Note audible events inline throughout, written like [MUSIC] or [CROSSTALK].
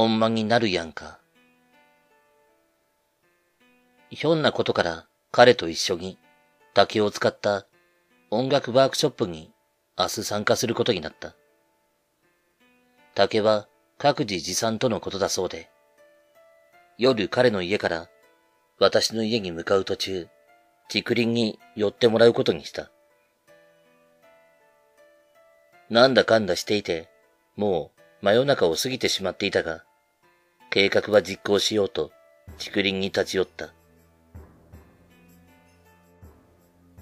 ほんまになるやんか。ひょんなことから彼と一緒に竹を使った音楽ワークショップに明日参加することになった。竹は各自持参とのことだそうで、夜彼の家から私の家に向かう途中、竹林に寄ってもらうことにした。なんだかんだしていて、もう真夜中を過ぎてしまっていたが、計画は実行しようと竹林に立ち寄った。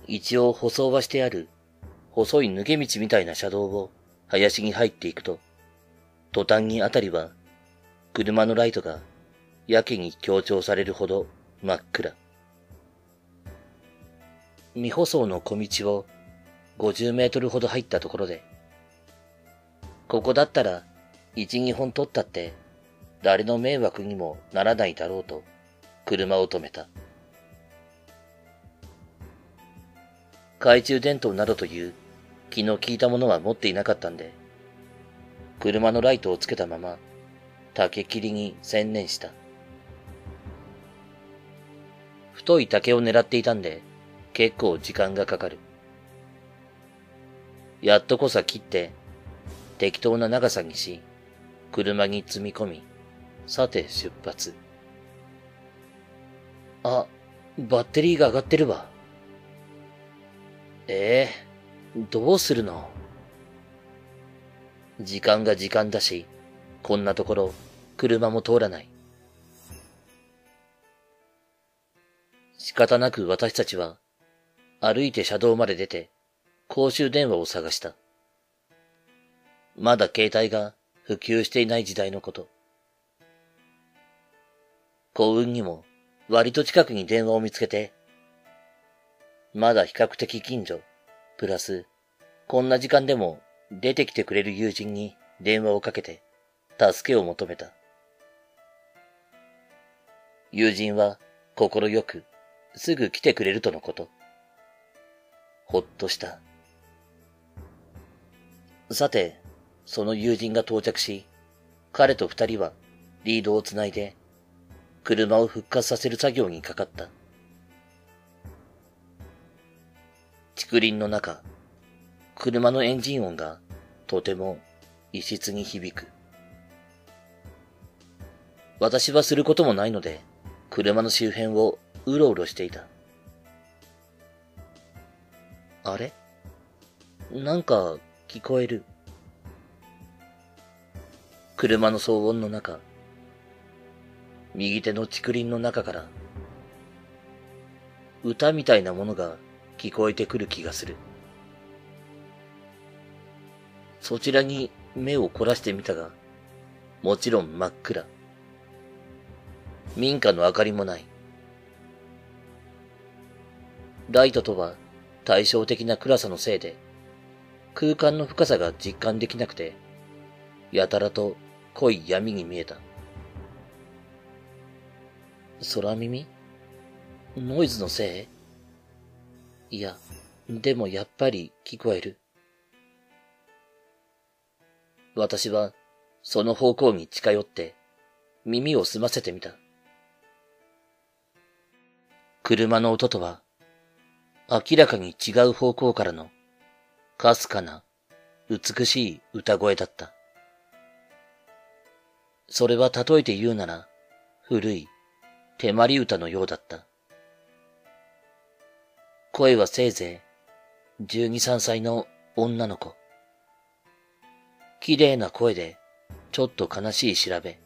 一応舗装はしてある細い抜け道みたいな車道を林に入っていくと、途端にあたりは車のライトがやけに強調されるほど真っ暗。未舗装の小道を50メートルほど入ったところで、ここだったら一、二本取ったって誰の迷惑にもならないだろうと車を止めた。懐中電灯などという気の利いたものは持っていなかったんで、車のライトをつけたまま竹切りに専念した。太い竹を狙っていたんで結構時間がかかる。やっとこさ切って適当な長さにし、車に積み込み、さて出発。あ、バッテリーが上がってるわ。ええどうするの？時間が時間だし、こんなところ、車も通らない。仕方なく私たちは、歩いて車道まで出て、公衆電話を探した。まだ携帯が普及していない時代のこと。幸運にも割と近くに電話を見つけて、まだ比較的近所、プラス、こんな時間でも出てきてくれる友人に電話をかけて、助けを求めた。友人は心よくすぐ来てくれるとのこと。ほっとした。さて、その友人が到着し、彼と二人はリードをつないで、車を復活させる作業にかかった。竹林の中、車のエンジン音がとても異質に響く。私はすることもないので、車の周辺をうろうろしていた。あれ？なんか聞こえる。車の騒音の中、右手の竹林の中から、歌みたいなものが聞こえてくる気がする。そちらに目を凝らしてみたが、もちろん真っ暗。民家の明かりもない。ライトとは対照的な暗さのせいで、空間の深さが実感できなくて、やたらと濃い闇に見えた。空耳？ノイズのせい？いや、でもやっぱり聞こえる。私はその方向に近寄って耳を澄ませてみた。車の音とは明らかに違う方向からのかすかな美しい歌声だった。それは例えて言うなら、古い、手まり歌のようだった。声はせいぜい、十二三歳の女の子。綺麗な声で、ちょっと悲しい調べ。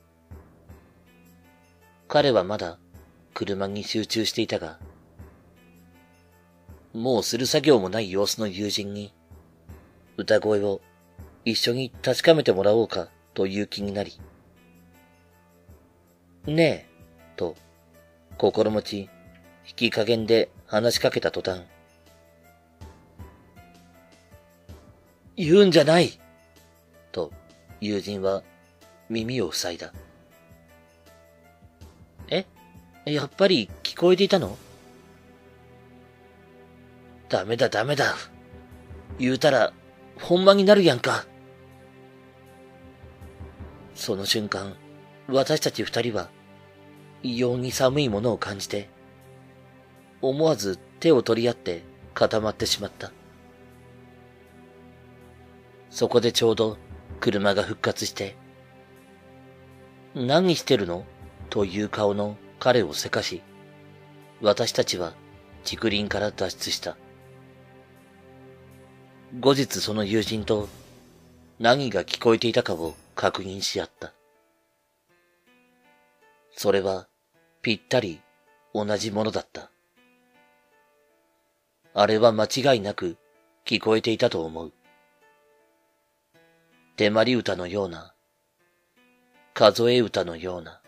彼はまだ車に集中していたが、もうする作業もない様子の友人に、歌声を一緒に確かめてもらおうかという気になり、ねえ、と、心持ち、引き加減で話しかけた途端、言うんじゃないと、友人は耳を塞いだ。え？やっぱり聞こえていたの？ダメだダメだ。言うたら、ほんまになるやんか。その瞬間、私たち二人は異様に寒いものを感じて、思わず手を取り合って固まってしまった。そこでちょうど車が復活して、何してるの？という顔の彼をせかし、私たちは竹林から脱出した。後日その友人と何が聞こえていたかを確認し合った。それはぴったり同じものだった。あれは間違いなく聞こえていたと思う。手まり歌のような、数え歌のような、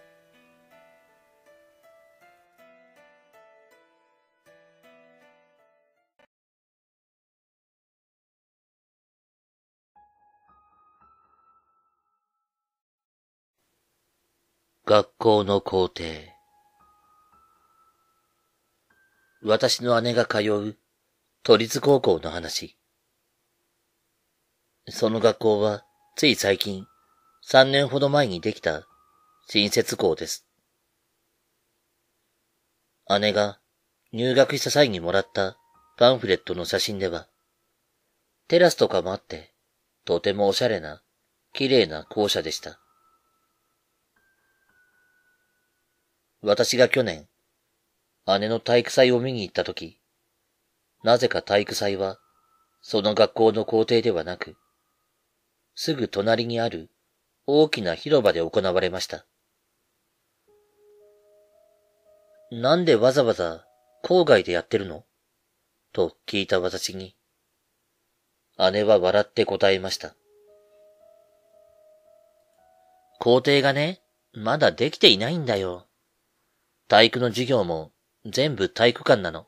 学校の校庭。私の姉が通う都立高校の話。その学校はつい最近、3年ほど前にできた新設校です。姉が入学した際にもらったパンフレットの写真では、テラスとかもあって、とてもおしゃれな、綺麗な校舎でした。私が去年、姉の体育祭を見に行ったとき、なぜか体育祭は、その学校の校庭ではなく、すぐ隣にある大きな広場で行われました。なんでわざわざ郊外でやってるの？と聞いた私に、姉は笑って答えました。校庭がね、まだできていないんだよ。体育の授業も全部体育館なの。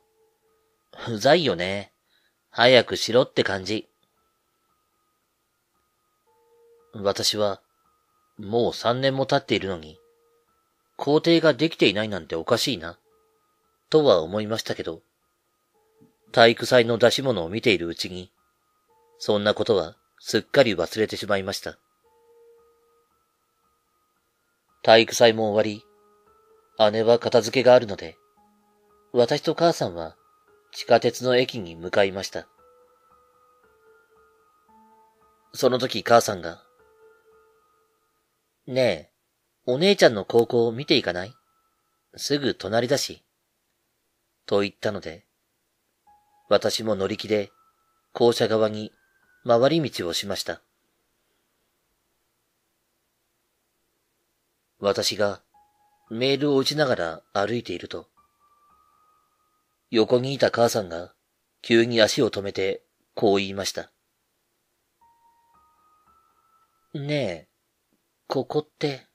うざいよね。早くしろって感じ。私は、もう三年も経っているのに、校庭ができていないなんておかしいな、とは思いましたけど、体育祭の出し物を見ているうちに、そんなことはすっかり忘れてしまいました。体育祭も終わり、姉は片付けがあるので、私と母さんは地下鉄の駅に向かいました。その時母さんが、ねえ、お姉ちゃんの高校を見ていかない？すぐ隣だし。と言ったので、私も乗り気で校舎側に回り道をしました。私がメールを打ちながら歩いていると、横にいた母さんが急に足を止めてこう言いました。ねえ、ここって。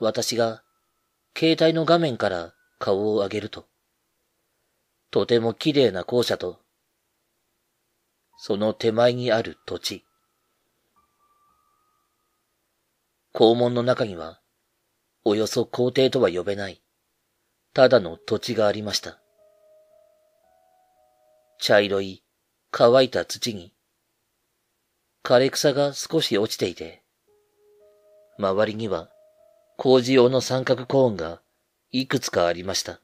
私が携帯の画面から顔を上げると、とても綺麗な校舎と、その手前にある土地。校門の中には、およそ校庭とは呼べない、ただの土地がありました。茶色い、乾いた土に、枯れ草が少し落ちていて、周りには工事用の三角コーンがいくつかありました。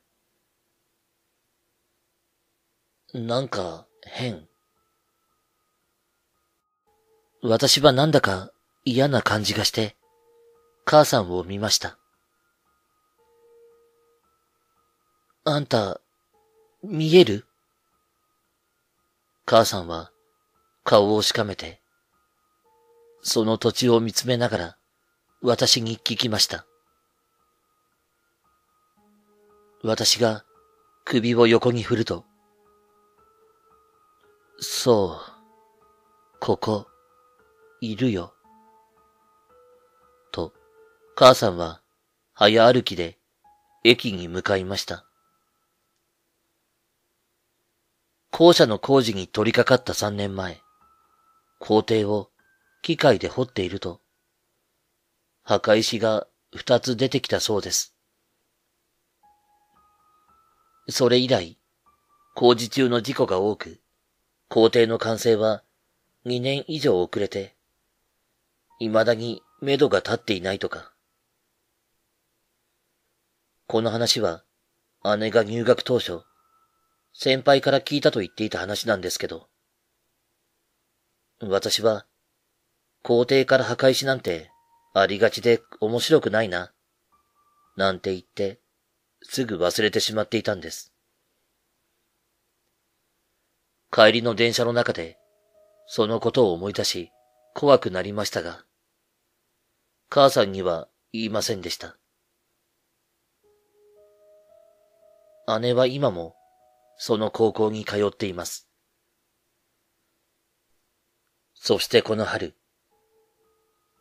なんか変。私はなんだか嫌な感じがして、母さんを見ました。あんた、見える？母さんは顔をしかめて、その土地を見つめながら私に聞きました。私が首を横に振ると、そう、ここ、いるよ。と母さんは早歩きで駅に向かいました。校舎の工事に取り掛かった3年前、校庭を機械で掘っていると、墓石が2つ出てきたそうです。それ以来、工事中の事故が多く、校庭の完成は2年以上遅れて、未だに目処が立っていないとか。この話は姉が入学当初、先輩から聞いたと言っていた話なんですけど、私は、校庭から破壊しなんてありがちで面白くないな、なんて言って、すぐ忘れてしまっていたんです。帰りの電車の中で、そのことを思い出し、怖くなりましたが、母さんには言いませんでした。姉は今も、その高校に通っています。そしてこの春、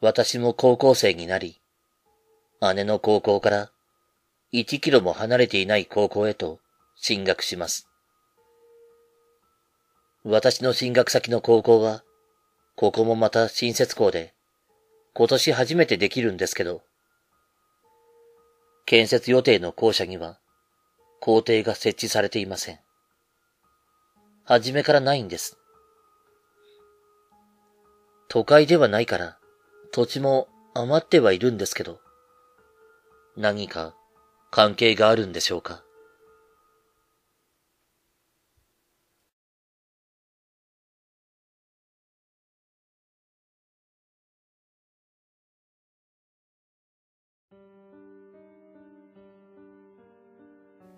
私も高校生になり、姉の高校から1キロも離れていない高校へと進学します。私の進学先の高校は、ここもまた新設校で、今年初めてできるんですけど、建設予定の校舎には、校庭が設置されていません。初めからないんです。都会ではないから、土地も余ってはいるんですけど、何か関係があるんでしょうか？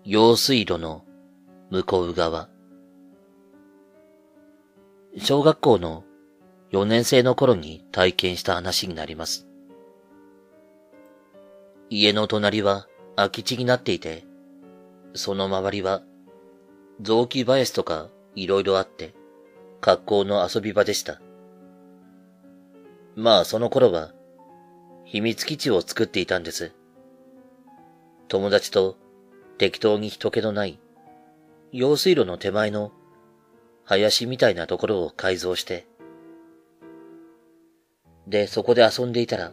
用水路の向こう側。小学校の4年生の頃に体験した話になります。家の隣は空き地になっていて、その周りは雑木林とか色々あって、格好の遊び場でした。まあその頃は秘密基地を作っていたんです。友達と適当に人気のない用水路の手前の林みたいなところを改造して、で、そこで遊んでいたら、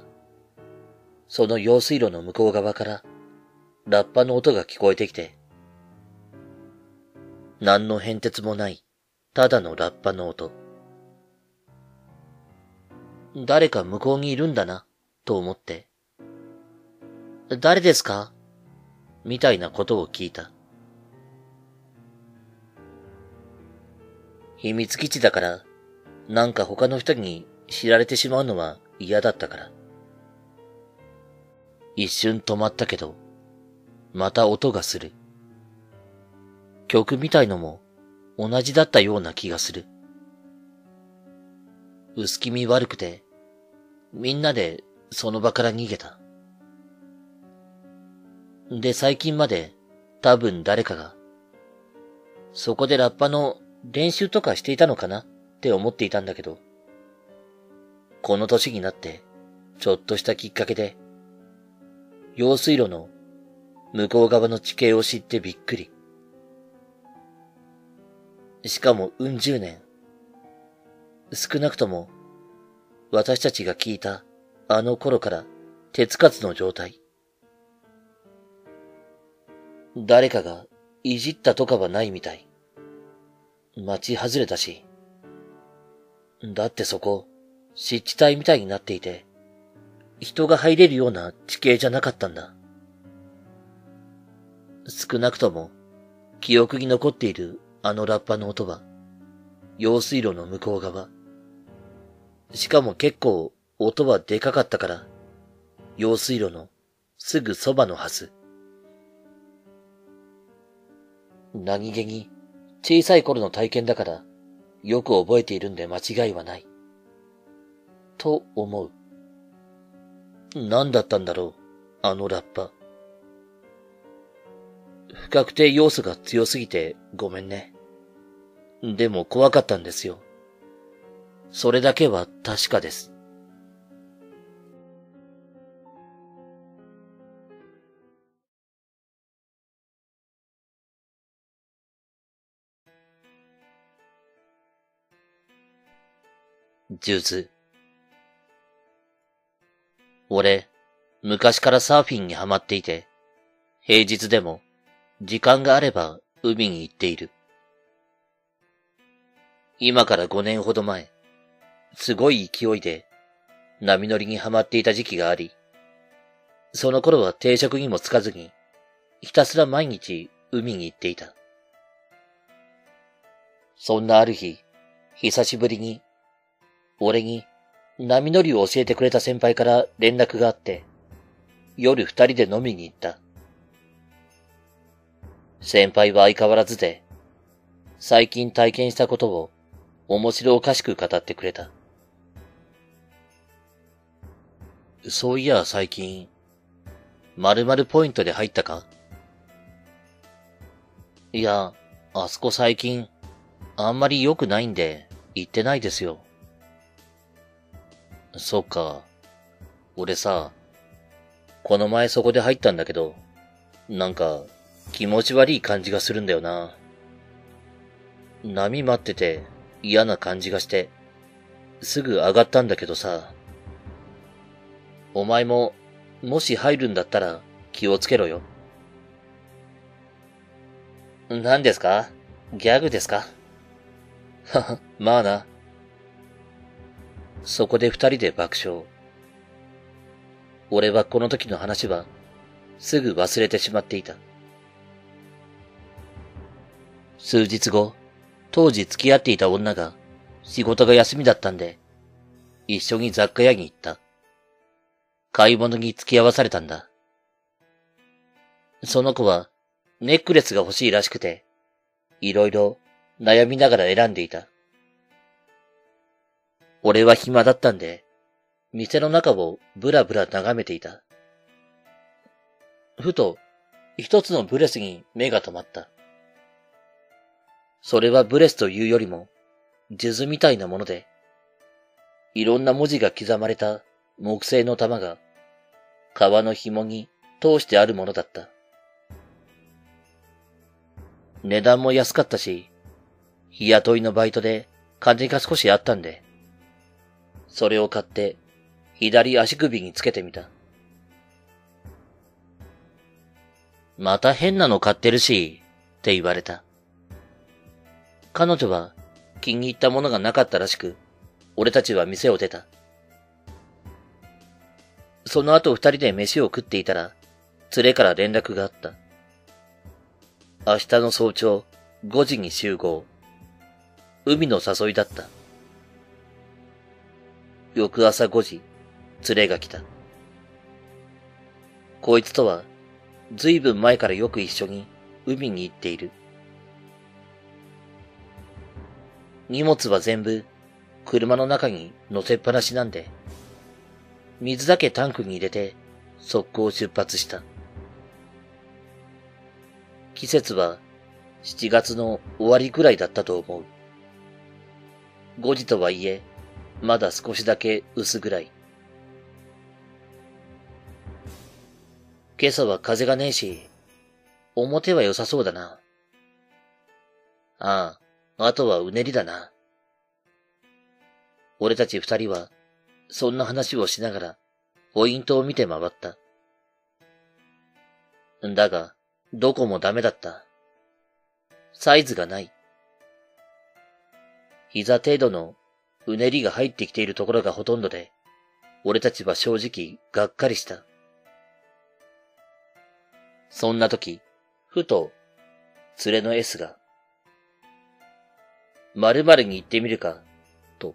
その用水路の向こう側から、ラッパの音が聞こえてきて、何の変哲もない、ただのラッパの音。誰か向こうにいるんだな、と思って、誰ですか？みたいなことを聞いた。秘密基地だから、なんか他の人に知られてしまうのは嫌だったから。一瞬止まったけど、また音がする。曲みたいのも同じだったような気がする。薄気味悪くて、みんなでその場から逃げた。で、最近まで多分誰かが、そこでラッパの練習とかしていたのかな？って思っていたんだけど、この年になって、ちょっとしたきっかけで、用水路の向こう側の地形を知ってびっくり。しかもうん十年。少なくとも、私たちが聞いたあの頃から手つかずの状態。誰かがいじったとかはないみたい。町外れたし。だってそこ、湿地帯みたいになっていて、人が入れるような地形じゃなかったんだ。少なくとも、記憶に残っているあのラッパの音は、用水路の向こう側。しかも結構音はでかかったから、用水路のすぐそばのはず。何気に小さい頃の体験だからよく覚えているんで間違いはない。と思う。何だったんだろう、あのラッパ。不確定要素が強すぎてごめんね。でも怖かったんですよ。それだけは確かです。ジューズ。俺、昔からサーフィンにハマっていて、平日でも時間があれば海に行っている。今から5年ほど前、すごい勢いで波乗りにはまっていた時期があり、その頃は定職にもつかずに、ひたすら毎日海に行っていた。そんなある日、久しぶりに、俺に波乗りを教えてくれた先輩から連絡があって、夜二人で飲みに行った。先輩は相変わらずで、最近体験したことを面白おかしく語ってくれた。そういや最近、〇〇ポイントで入ったか？いや、あそこ最近、あんまり良くないんで、行ってないですよ。そっか。俺さ、この前そこで入ったんだけど、なんか、気持ち悪い感じがするんだよな。波待ってて嫌な感じがして、すぐ上がったんだけどさ。お前も、もし入るんだったら気をつけろよ。何ですか？ギャグですか？はは、まあな。そこで二人で爆笑。俺はこの時の話は、すぐ忘れてしまっていた。数日後、当時付き合っていた女が、仕事が休みだったんで、一緒に雑貨屋に行った。買い物に付き合わされたんだ。その子は、ネックレスが欲しいらしくて、いろいろ悩みながら選んでいた。俺は暇だったんで、店の中をブラブラ眺めていた。ふと、一つのブレスに目が止まった。それはブレスというよりも、数珠みたいなもので、いろんな文字が刻まれた木製の玉が、川の紐に通してあるものだった。値段も安かったし、日雇いのバイトで金が少しあったんで、それを買って左足首につけてみた。また変なの買ってるし、って言われた。彼女は気に入ったものがなかったらしく、俺たちは店を出た。その後二人で飯を食っていたら、連れから連絡があった。明日の早朝5時に集合。海の誘いだった。翌朝5時、連れが来た。こいつとは、ずいぶん前からよく一緒に海に行っている。荷物は全部車の中に乗せっぱなしなんで、水だけタンクに入れて速攻出発した。季節は7月の終わりぐらいだったと思う。5時とはいえ、まだ少しだけ薄暗い。今朝は風がねえし、表は良さそうだな。ああ、あとはうねりだな。俺たち二人は、そんな話をしながら、ポイントを見て回った。だが、どこもダメだった。サイズがない。膝程度のうねりが入ってきているところがほとんどで、俺たちは正直がっかりした。そんな時、ふと、連れの S が、〇〇に行ってみるか、と。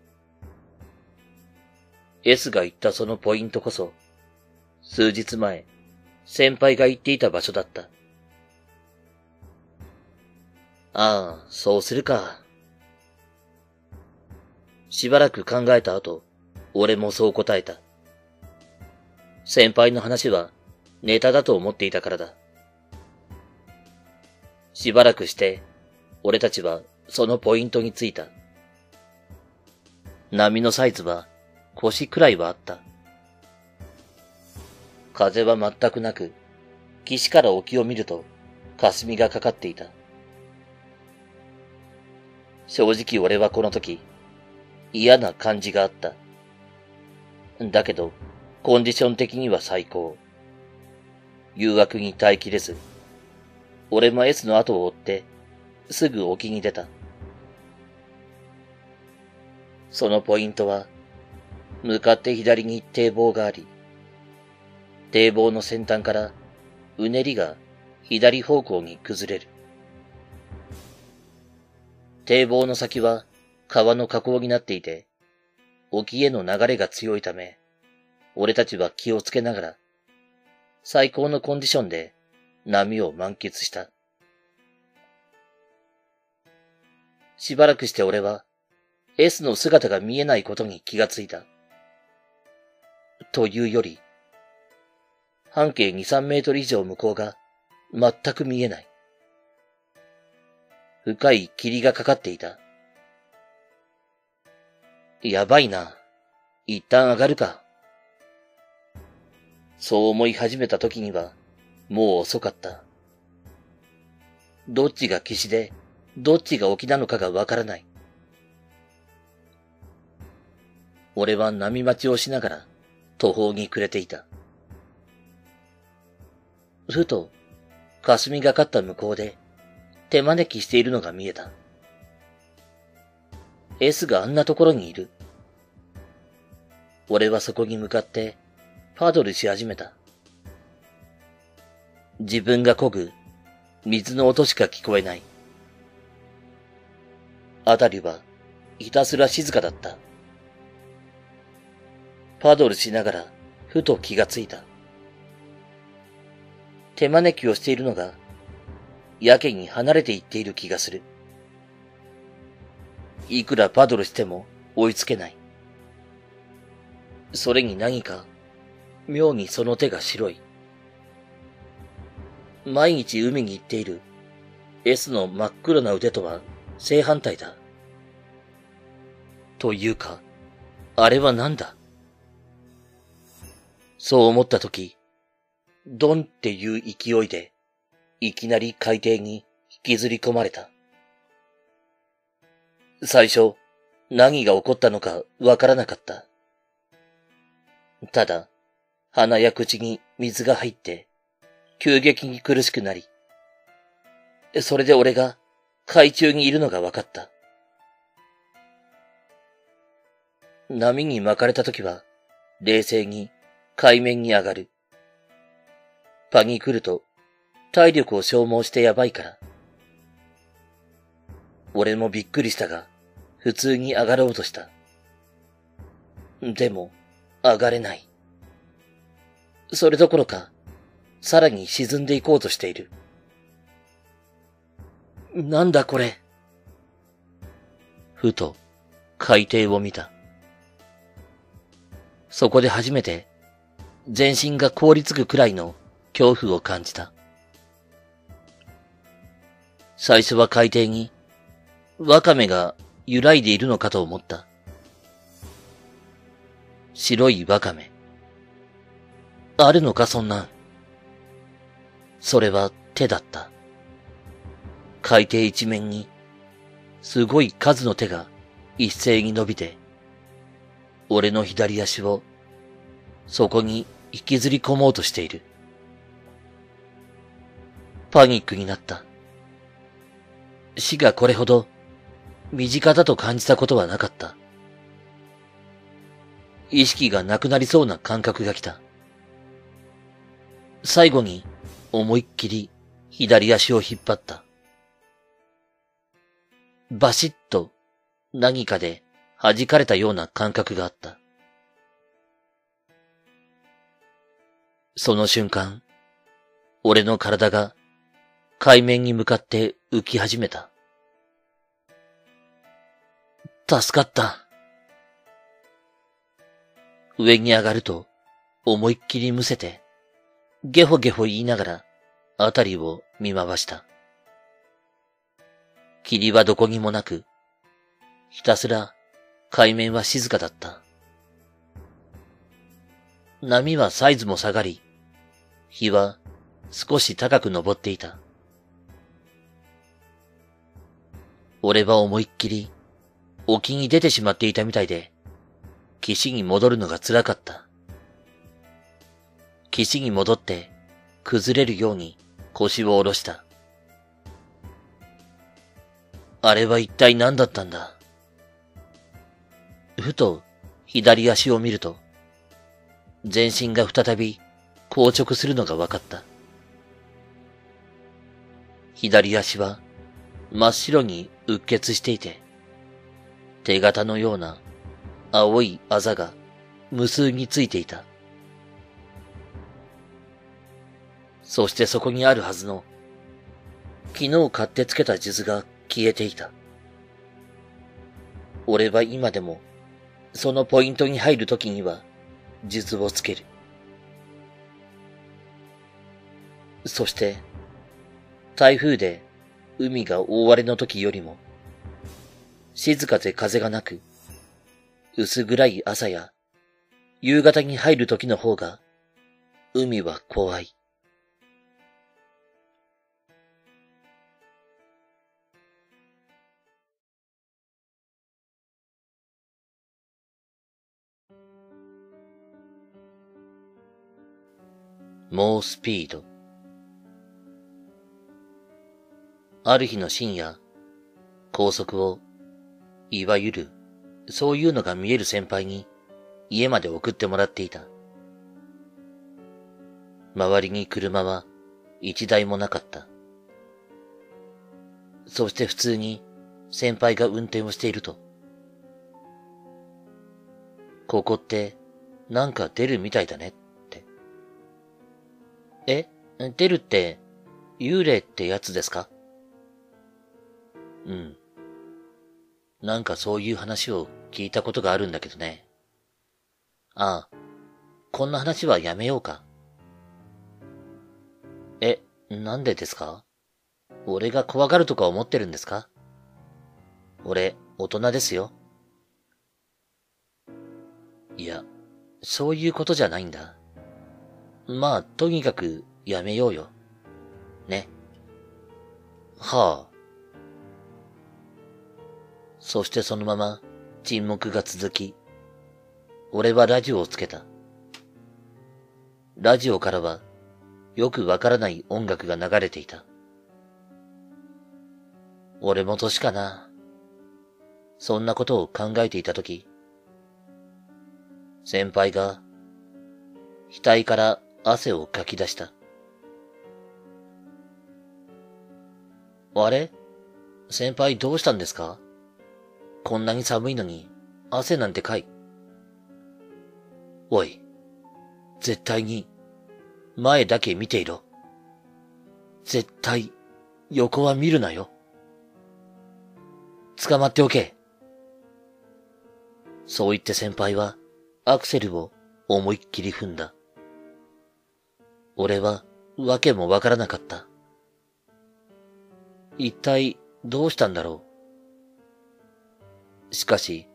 S が言ったそのポイントこそ、数日前、先輩が言っていた場所だった。ああ、そうするか。しばらく考えた後、俺もそう答えた。先輩の話はネタだと思っていたからだ。しばらくして、俺たちはそのポイントに着いた。波のサイズは腰くらいはあった。風は全くなく、岸から沖を見ると霞がかかっていた。正直俺はこの時、嫌な感じがあった。だけど、コンディション的には最高。誘惑に耐えきれず、俺も S の後を追って、すぐ沖に出た。そのポイントは、向かって左に堤防があり、堤防の先端からうねりが左方向に崩れる。堤防の先は川の河口になっていて、沖への流れが強いため、俺たちは気をつけながら、最高のコンディションで波を満喫した。しばらくして俺は S の姿が見えないことに気がついた。というより、半径2、3メートル以上向こうが全く見えない。深い霧がかかっていた。やばいな。一旦上がるか。そう思い始めた時には、もう遅かった。どっちが岸で、どっちが沖なのかがわからない。俺は波待ちをしながら途方に暮れていた。ふと、霞がかった向こうで手招きしているのが見えた。S があんなところにいる。俺はそこに向かってパドルし始めた。自分が漕ぐ水の音しか聞こえない。あたりはひたすら静かだった。パドルしながらふと気がついた。手招きをしているのがやけに離れていっている気がする。いくらパドルしても追いつけない。それに何か、妙にその手が白い。毎日海に行っている S の真っ黒な腕とは正反対だ。というか、あれは何だ？そう思ったとき、ドンっていう勢いで、いきなり海底に引きずり込まれた。最初、何が起こったのかわからなかった。ただ、鼻や口に水が入って、急激に苦しくなり、それで俺が海中にいるのが分かった。波に巻かれた時は、冷静に海面に上がる。パニクると、体力を消耗してやばいから。俺もびっくりしたが、普通に上がろうとした。でも、上がれない。それどころか、さらに沈んでいこうとしている。なんだこれ。ふと、海底を見た。そこで初めて、全身が凍りつくくらいの恐怖を感じた。最初は海底に、ワカメが揺らいでいるのかと思った。白いワカメ。あるのか、そんなん。それは手だった。海底一面に、すごい数の手が一斉に伸びて、俺の左足を、そこに引きずり込もうとしている。パニックになった。死がこれほど身近だと感じたことはなかった。意識がなくなりそうな感覚が来た。最後に思いっきり左足を引っ張った。バシッと何かで弾かれたような感覚があった。その瞬間、俺の体が海面に向かって浮き始めた。助かった。上に上がると、思いっきりむせて、ゲホゲホ言いながら、あたりを見回した。霧はどこにもなく、ひたすら海面は静かだった。波はサイズも下がり、日は少し高く登っていた。俺は思いっきり沖に出てしまっていたみたいで、岸に戻るのが辛かった。岸に戻って崩れるように腰を下ろした。あれは一体何だったんだ？ふと左足を見ると、全身が再び硬直するのが分かった。左足は真っ白にうっ血していて、手形のような青いあざが無数についていた。そしてそこにあるはずの、昨日買ってつけた術が消えていた。俺は今でも、そのポイントに入るときには、術をつける。そして、台風で海が大荒れの時よりも、静かで風がなく、薄暗い朝や夕方に入る時の方が、海は怖い。猛スピード。ある日の深夜、高速を、いわゆる、そういうのが見える先輩に、家まで送ってもらっていた。周りに車は一台もなかった。そして普通に先輩が運転をしていると、ここってなんか出るみたいだねって。え、出るって、幽霊ってやつですか？うん。なんかそういう話を聞いたことがあるんだけどね。ああ、こんな話はやめようか。え、なんでですか？俺が怖がるとか思ってるんですか？俺、大人ですよ。いや、そういうことじゃないんだ。まあ、とにかくやめようよ。ね。はあ。そしてそのまま沈黙が続き、俺はラジオをつけた。ラジオからはよくわからない音楽が流れていた。俺も年かな。そんなことを考えていたとき、先輩が額から汗をかき出した。あれ？先輩どうしたんですか？こんなに寒いのに汗なんてかい。おい、絶対に前だけ見ていろ。絶対横は見るなよ。捕まっておけ。そう言って先輩はアクセルを思いっきり踏んだ。俺はわけもわからなかった。一体どうしたんだろう。しかし、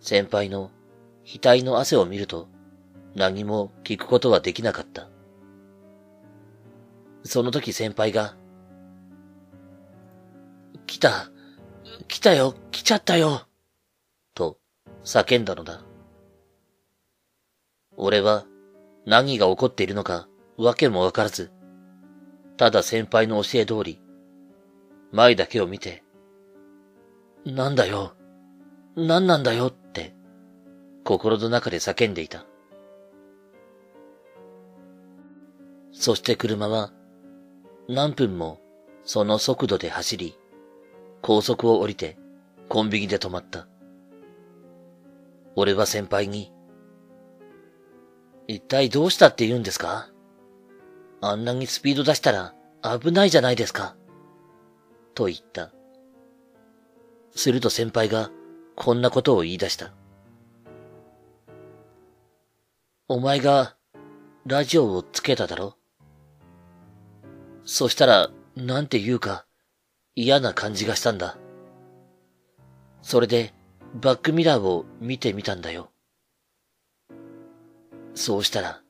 先輩の額の汗を見ると何も聞くことはできなかった。その時先輩が、来た、来たよ、来ちゃったよ、と叫んだのだ。俺は何が起こっているのかわけもわからず、ただ先輩の教え通り、前だけを見て、なんだよ、なんなんだよって、心の中で叫んでいた。そして車は、何分もその速度で走り、高速を降りて、コンビニで止まった。俺は先輩に、一体どうしたって言うんですか？あんなにスピード出したら危ないじゃないですか。と言った。すると先輩がこんなことを言い出した。お前がラジオをつけただろ？そしたら、なんて言うか嫌な感じがしたんだ。それでバックミラーを見てみたんだよ。そうしたら、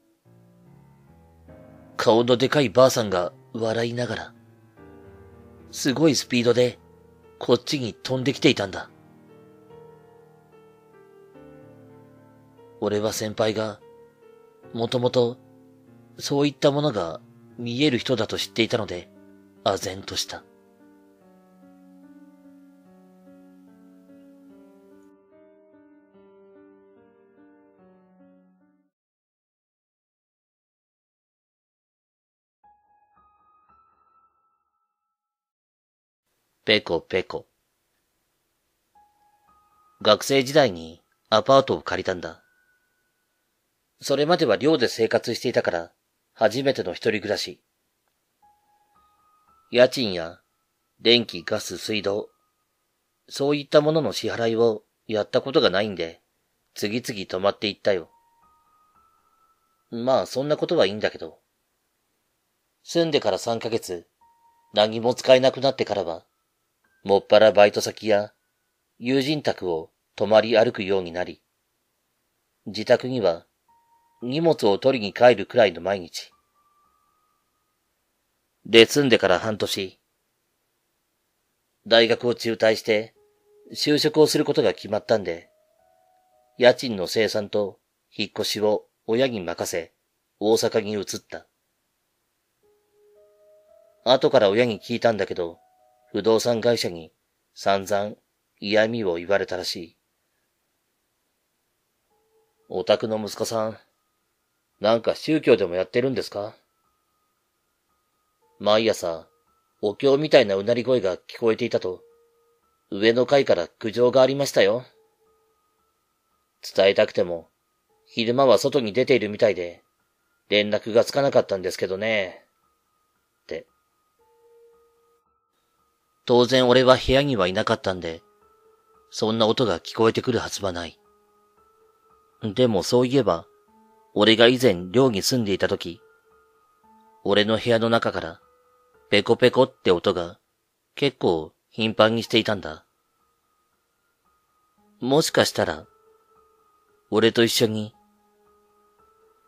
顔のでかいばあさんが笑いながら、すごいスピードでこっちに飛んできていたんだ。俺は先輩が、もともと、そういったものが見える人だと知っていたので、唖然とした。ペコペコ。学生時代にアパートを借りたんだ。それまでは寮で生活していたから、初めての一人暮らし。家賃や電気、ガス、水道、そういったものの支払いをやったことがないんで、次々止まっていったよ。まあ、そんなことはいいんだけど。住んでから3ヶ月、何も使えなくなってからは、もっぱらバイト先や友人宅を泊まり歩くようになり、自宅には荷物を取りに帰るくらいの毎日。で、住んでから半年、大学を中退して就職をすることが決まったんで、家賃の生産と引っ越しを親に任せ、大阪に移った。後から親に聞いたんだけど、不動産会社に散々嫌味を言われたらしい。お宅の息子さん、なんか宗教でもやってるんですか？毎朝、お経みたいなうなり声が聞こえていたと、上の階から苦情がありましたよ。伝えたくても、昼間は外に出ているみたいで、連絡がつかなかったんですけどね。って。当然俺は部屋にはいなかったんで、そんな音が聞こえてくるはずはない。でもそういえば、俺が以前寮に住んでいた時、俺の部屋の中からペコペコって音が結構頻繁にしていたんだ。もしかしたら、俺と一緒に、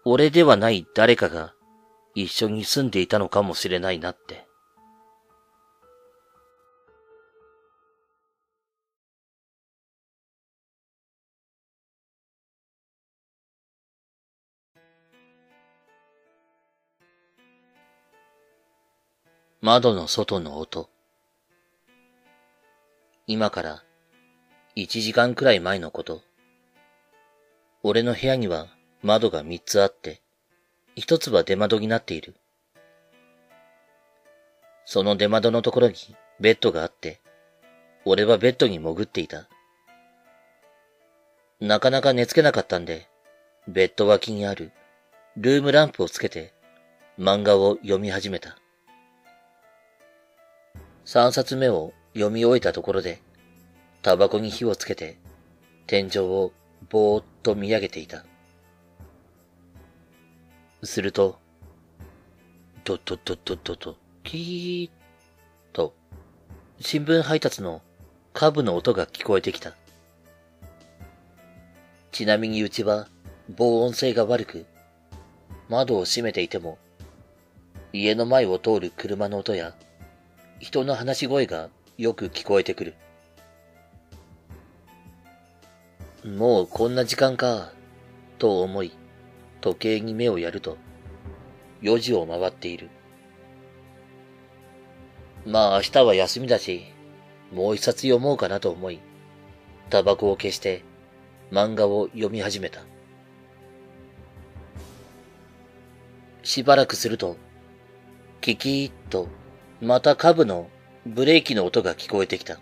俺ではない誰かが一緒に住んでいたのかもしれないなって。窓の外の音。今から1時間くらい前のこと。俺の部屋には窓が3つあって、1つは出窓になっている。その出窓のところにベッドがあって、俺はベッドに潜っていた。なかなか寝つけなかったんで、ベッド脇にあるルームランプをつけて漫画を読み始めた。三冊目を読み終えたところで、タバコに火をつけて、天井をぼーっと見上げていた。すると、ドドドドドド、キーと、新聞配達のカブの音が聞こえてきた。ちなみにうちは防音性が悪く、窓を閉めていても、家の前を通る車の音や人の話し声がよく聞こえてくる。もうこんな時間か、と思い、時計に目をやると、4時を回っている。まあ明日は休みだし、もう一冊読もうかなと思い、タバコを消して漫画を読み始めた。しばらくすると、キキーッとまたカブのブレーキの音が聞こえてきた。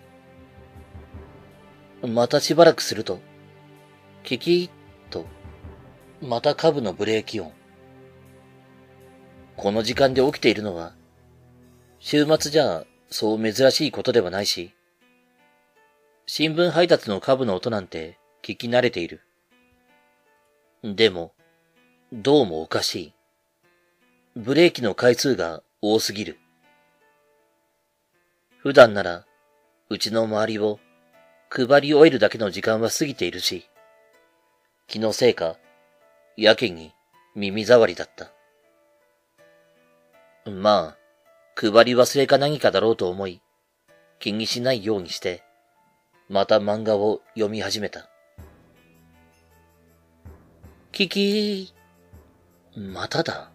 またしばらくすると、キキッと、またカブのブレーキ音。この時間で起きているのは、週末じゃそう珍しいことではないし、新聞配達のカブの音なんて聞き慣れている。でも、どうもおかしい。ブレーキの回数が多すぎる。普段なら、うちの周りを配り終えるだけの時間は過ぎているし、気のせいか、やけに耳障りだった。まあ、配り忘れか何かだろうと思い、気にしないようにして、また漫画を読み始めた。キキー。まただ。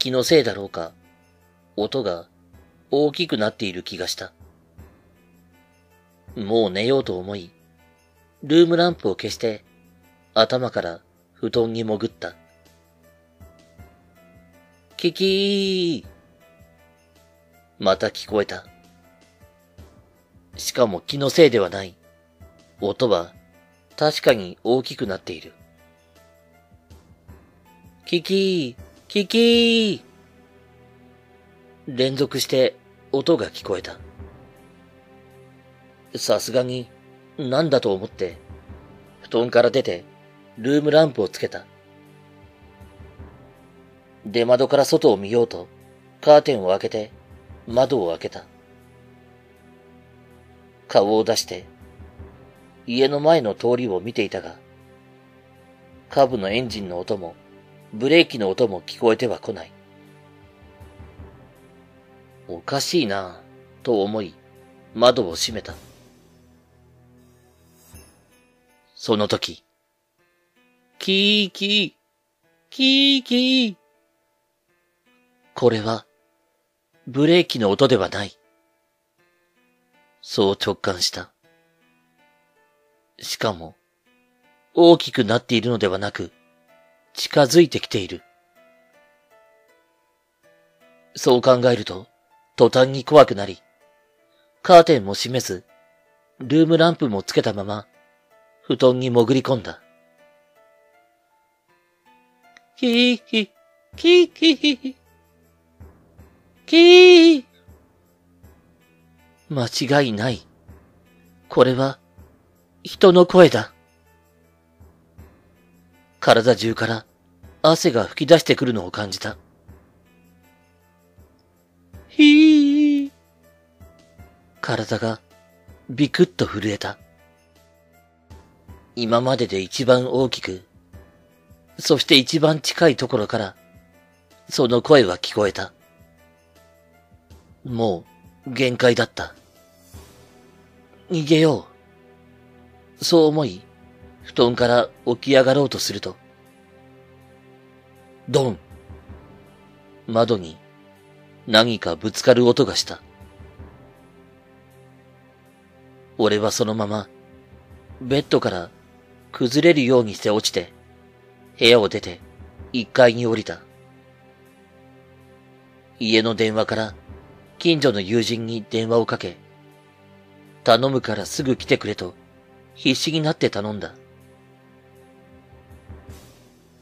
気のせいだろうか、音が大きくなっている気がした。もう寝ようと思い、ルームランプを消して、頭から布団に潜った。キキーまた聞こえた。しかも気のせいではない。音は確かに大きくなっている。キキー、キキー。連続して音が聞こえた。さすがに、なんだと思って、布団から出て、ルームランプをつけた。出窓から外を見ようと、カーテンを開けて、窓を開けた。顔を出して、家の前の通りを見ていたが、カブのエンジンの音も、ブレーキの音も聞こえては来ない。おかしいな、と思い、窓を閉めた。その時、キーキー、キーキー。これは、ブレーキの音ではない。そう直感した。しかも、大きくなっているのではなく、近づいてきている。そう考えると、途端に怖くなり、カーテンも閉めず、ルームランプもつけたまま、布団に潜り込んだ。キーヒキー、キーキー、キー。間違いない。これは、人の声だ。体中から汗が吹き出してくるのを感じた。ひー。体がビクッと震えた。今までで一番大きくそして一番近いところから、その声は聞こえた。もう、限界だった。逃げよう。そう思い、布団から起き上がろうとすると、ドン。窓に何かぶつかる音がした。俺はそのまま、ベッドから崩れるようにして落ちて、部屋を出て、一階に降りた。家の電話から近所の友人に電話をかけ、頼むからすぐ来てくれと必死になって頼んだ。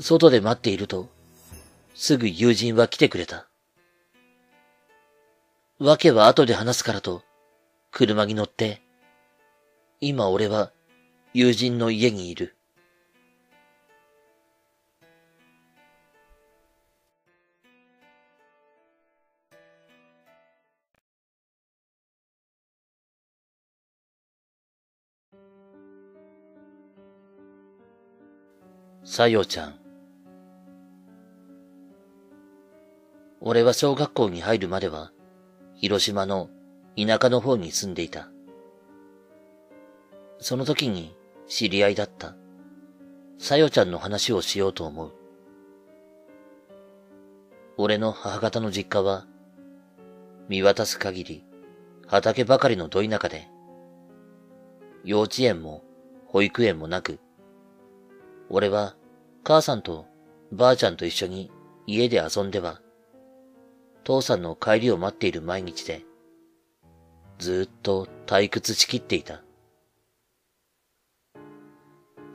外で待っていると、すぐ友人は来てくれた。わけは後で話すからと、車に乗って、今俺は友人の家にいる。さよちゃん。俺は小学校に入るまでは、広島の田舎の方に住んでいた。その時に知り合いだった、さよちゃんの話をしようと思う。俺の母方の実家は、見渡す限り畑ばかりのど田舎で、幼稚園も保育園もなく、俺は母さんとばあちゃんと一緒に家で遊んでは、父さんの帰りを待っている毎日で、ずっと退屈しきっていた。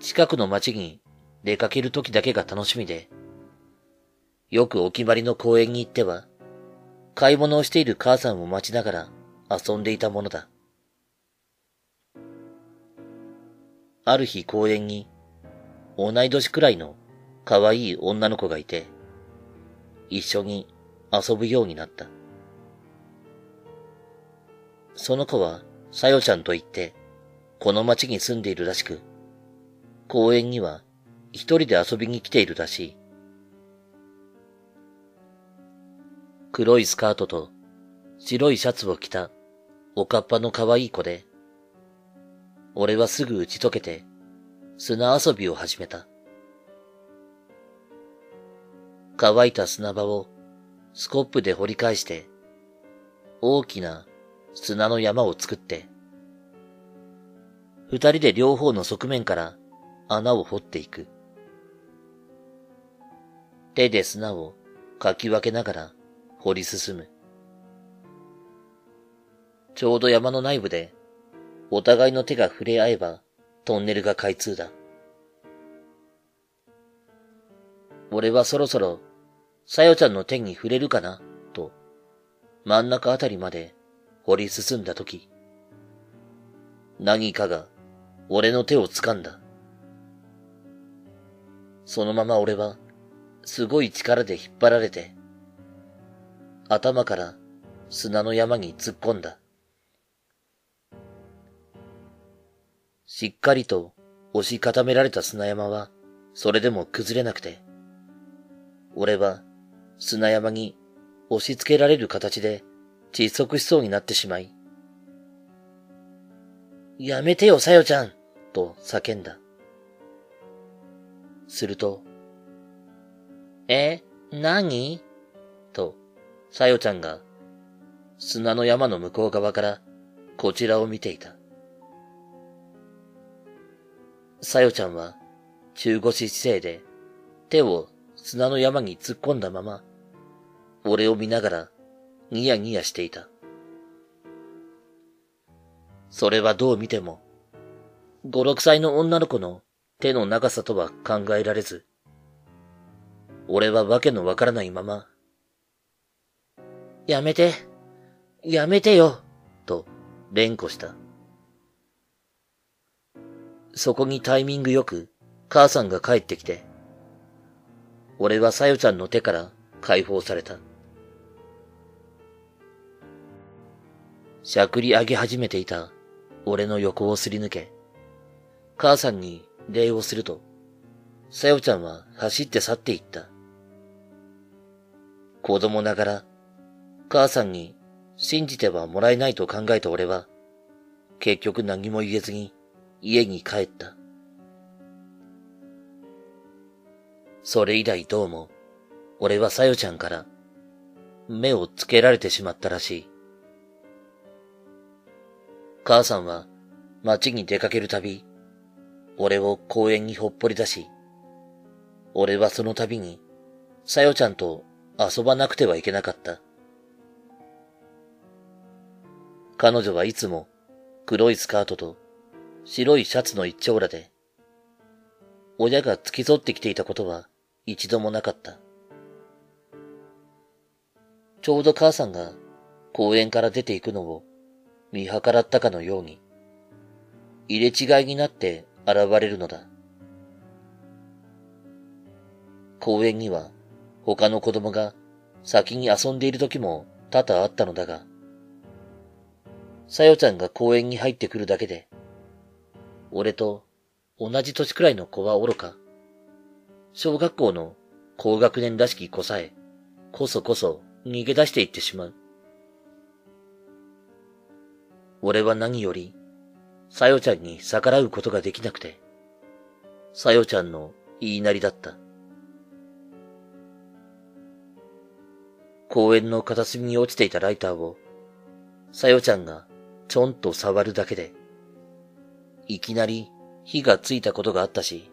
近くの町に出かける時だけが楽しみで、よくお決まりの公園に行っては、買い物をしている母さんを待ちながら遊んでいたものだ。ある日公園に同い年くらいの可愛い女の子がいて、一緒に遊ぶようになった。その子は、さよちゃんと言って、この町に住んでいるらしく、公園には一人で遊びに来ているらしい。黒いスカートと白いシャツを着たおかっぱの可愛い子で、俺はすぐ打ち解けて砂遊びを始めた。乾いた砂場をスコップで掘り返して、大きな砂の山を作って、二人で両方の側面から穴を掘っていく。手で砂をかき分けながら掘り進む。ちょうど山の内部でお互いの手が触れ合えばトンネルが開通だ。俺はそろそろ、さよちゃんの手に触れるかな、と、真ん中あたりまで掘り進んだとき、何かが俺の手を掴んだ。そのまま俺は、すごい力で引っ張られて、頭から砂の山に突っ込んだ。しっかりと押し固められた砂山は、それでも崩れなくて、俺は砂山に押し付けられる形で窒息しそうになってしまい、やめてよ、さよちゃんと叫んだ。すると、え、何？と、さよちゃんが砂の山の向こう側からこちらを見ていた。さよちゃんは中腰姿勢で手を砂の山に突っ込んだまま、俺を見ながらニヤニヤしていた。それはどう見ても、五六歳の女の子の手の長さとは考えられず、俺はわけのわからないまま、やめて、やめてよ、と連呼した。そこにタイミングよく母さんが帰ってきて、俺はさよちゃんの手から解放された。しゃくり上げ始めていた俺の横をすり抜け、母さんに礼をすると、さよちゃんは走って去っていった。子供ながら、母さんに信じてはもらえないと考えた俺は、結局何も言えずに家に帰った。それ以来どうも、俺はさよちゃんから目をつけられてしまったらしい。母さんは街に出かけるたび、俺を公園にほっぽり出し、俺はその度に、さよちゃんと遊ばなくてはいけなかった。彼女はいつも黒いスカートと白いシャツの一丁羅で、親が付き添ってきていたことは一度もなかった。ちょうど母さんが公園から出て行くのを見計らったかのように、入れ違いになって現れるのだ。公園には他の子供が先に遊んでいる時も多々あったのだが、さよちゃんが公園に入ってくるだけで、俺と同じ年くらいの子は愚か、小学校の高学年らしき子さえ、こそこそ逃げ出していってしまう。俺は何より、さよちゃんに逆らうことができなくて、さよちゃんの言いなりだった。公園の片隅に落ちていたライターを、さよちゃんがちょんと触るだけで、いきなり火がついたことがあったし、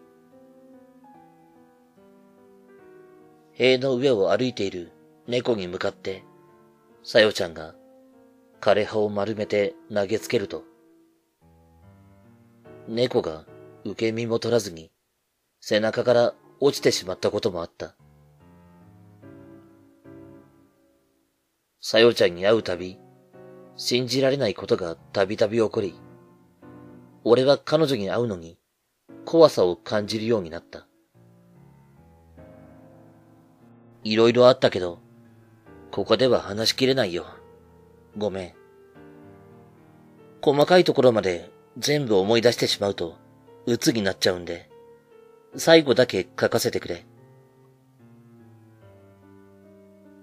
塀の上を歩いている猫に向かって、さよちゃんが枯葉を丸めて投げつけると、猫が受け身も取らずに背中から落ちてしまったこともあった。さよちゃんに会うたび、信じられないことがたびたび起こり、俺は彼女に会うのに怖さを感じるようになった。いろいろあったけど、ここでは話しきれないよ。ごめん。細かいところまで全部思い出してしまうと、鬱になっちゃうんで、最後だけ書かせてくれ。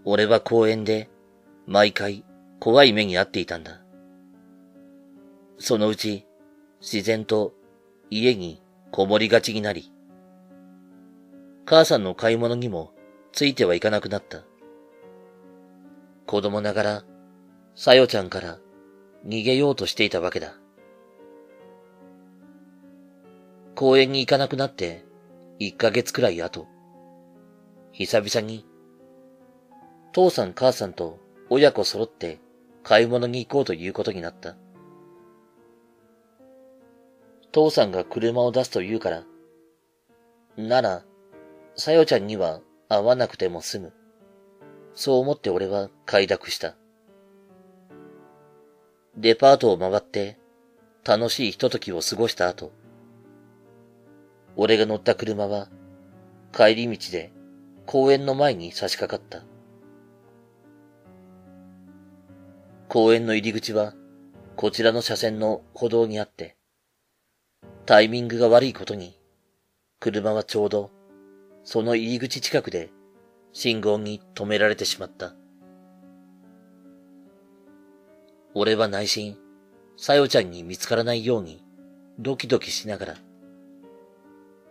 俺は公園で、毎回怖い目に遭っていたんだ。そのうち、自然と家にこもりがちになり、母さんの買い物にもついてはいかなくなった。子供ながらさよちゃんから逃げようとしていたわけだ。公園に行かなくなって1ヶ月くらい後、久々に父さん母さんと親子揃って買い物に行こうということになった。父さんが車を出すと言うから。なら、さよちゃんには会わなくても済む。そう思って俺は快諾した。デパートを回って楽しいひとときを過ごした後、俺が乗った車は帰り道で公園の前に差し掛かった。公園の入り口はこちらの車線の歩道にあって、タイミングが悪いことに、車はちょうどその入り口近くで信号に止められてしまった。俺は内心、さよちゃんに見つからないようにドキドキしながら、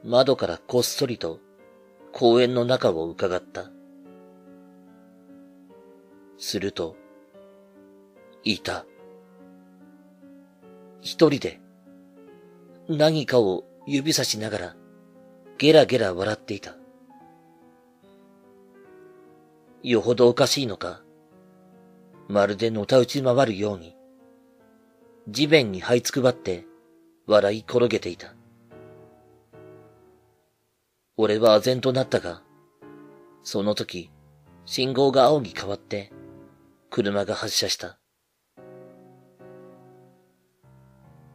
窓からこっそりと公園の中を伺った。すると、いた。一人で、何かを指さしながら、ゲラゲラ笑っていた。よほどおかしいのか、まるでのたうち回るように、地面に這いつくばって笑い転げていた。俺は唖然となったが、その時、信号が青に変わって、車が発車した。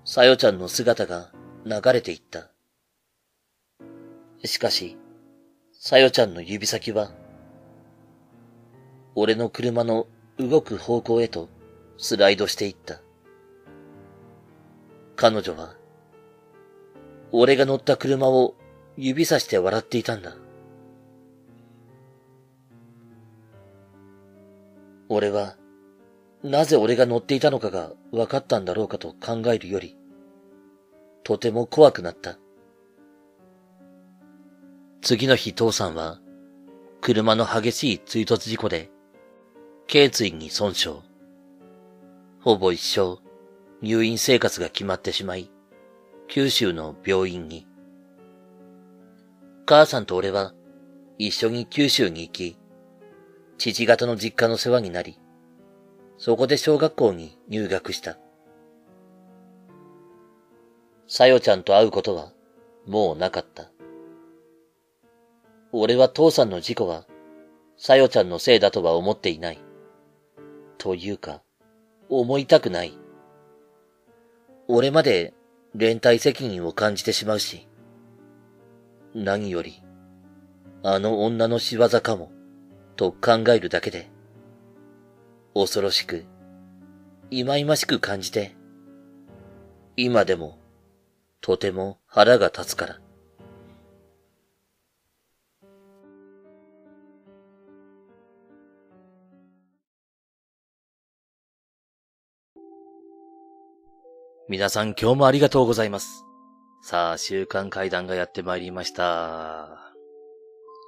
さよちゃんの姿が流れていった。しかし、さよちゃんの指先は、俺の車の動く方向へとスライドしていった。彼女は、俺が乗った車を指さして笑っていたんだ。俺は、なぜ俺が乗っていたのかが分かったんだろうかと考えるより、とても怖くなった。次の日父さんは、車の激しい追突事故で、頸椎に損傷。ほぼ一生、入院生活が決まってしまい、九州の病院に。母さんと俺は、一緒に九州に行き、父方の実家の世話になり、そこで小学校に入学した。さよちゃんと会うことはもうなかった。俺は父さんの事故は、さよちゃんのせいだとは思っていない。というか、思いたくない。俺まで連帯責任を感じてしまうし、何より、あの女の仕業かも、と考えるだけで、恐ろしく、忌々しく感じて、今でもとても腹が立つから。皆さん今日もありがとうございます。さあ、週刊階段がやってまいりました。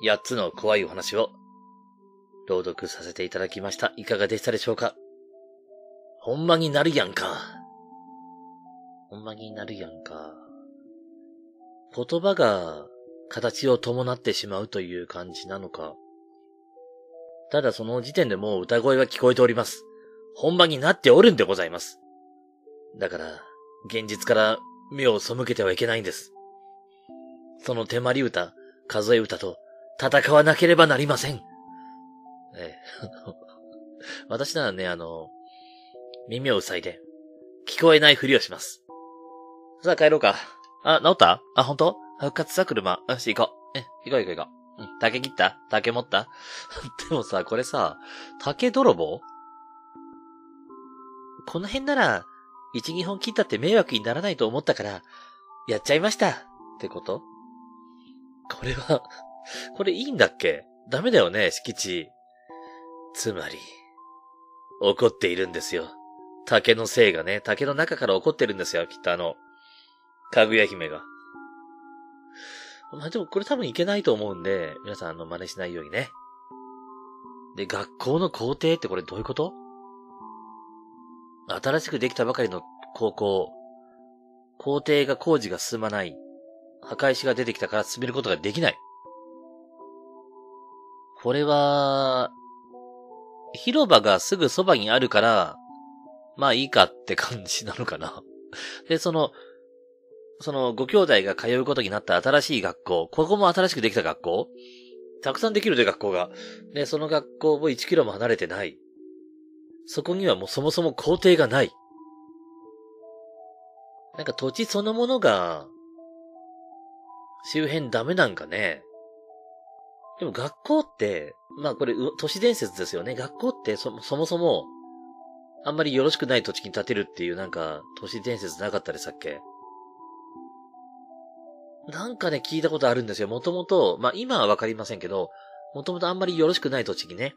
八つの怖いお話を朗読させていただきました。いかがでしたでしょうか？ほんまになるやんか。ほんまになるやんか。言葉が形を伴ってしまうという感じなのか。ただその時点でもう歌声は聞こえております。本番になっておるんでございます。だから、現実から目を背けてはいけないんです。その手まり歌、数え歌と戦わなければなりません。ええ。[LAUGHS] 私ならね、あの、耳を塞いで、聞こえないふりをします。さあ帰ろうか。あ、治った？あ、本当？復活した車。よし、行こう。え、行こう行こう行こう。うん、竹切った？竹持った？[LAUGHS] でもさ、これさ、竹泥棒？この辺なら、一、二本切ったって迷惑にならないと思ったから、やっちゃいました。ってこと？これは [LAUGHS] これいいんだっけ？ダメだよね、敷地。つまり、怒っているんですよ。竹のせいがね、竹の中から怒ってるんですよ、きっとあの、かぐや姫が。まあでもこれ多分いけないと思うんで、皆さんあの真似しないようにね。で、学校の校庭ってこれどういうこと？新しくできたばかりの高校。校庭が工事が進まない。墓石が出てきたから進めることができない。これは、広場がすぐそばにあるから、まあいいかって感じなのかな。で、その、その、ご兄弟が通うことになった新しい学校、ここも新しくできた学校たくさんできるで、学校が。で、その学校も1キロも離れてない。そこにはもうそもそも校庭がない。なんか土地そのものが、周辺ダメなんかね。でも学校って、まあこれ、都市伝説ですよね。学校ってそそもそも、あんまりよろしくない土地に建てるっていうなんか、都市伝説なかったでしたっけ？なんかね、聞いたことあるんですよ。もともと、まあ今はわかりませんけど、もともとあんまりよろしくない土地にね、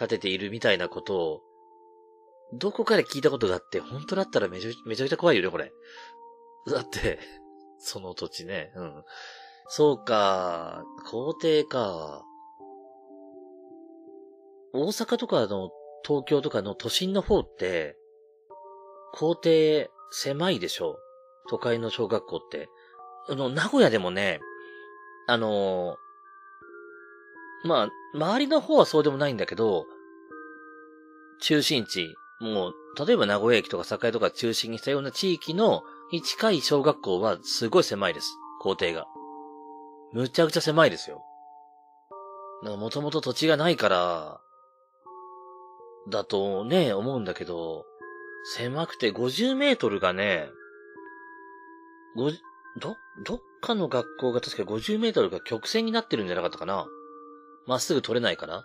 建てているみたいなことを、どこかで聞いたことがあって、本当だったらめちゃめちゃくちゃ怖いよね、これ。だって [LAUGHS] その土地ね。うん。そうか、皇帝か。大阪とかの東京とかの都心の方って、校庭狭いでしょ都会の小学校って。あの、名古屋でもね、あの、まあ、周りの方はそうでもないんだけど、中心地、もう、例えば名古屋駅とか栄とか中心にしたような地域のに近い小学校はすごい狭いです。校庭が。むちゃくちゃ狭いですよ。もともと土地がないから、だとね、思うんだけど、狭くて50メートルがね、ご、ど、どっかの学校が確か50メートルが曲線になってるんじゃなかったかなまっすぐ取れないかな？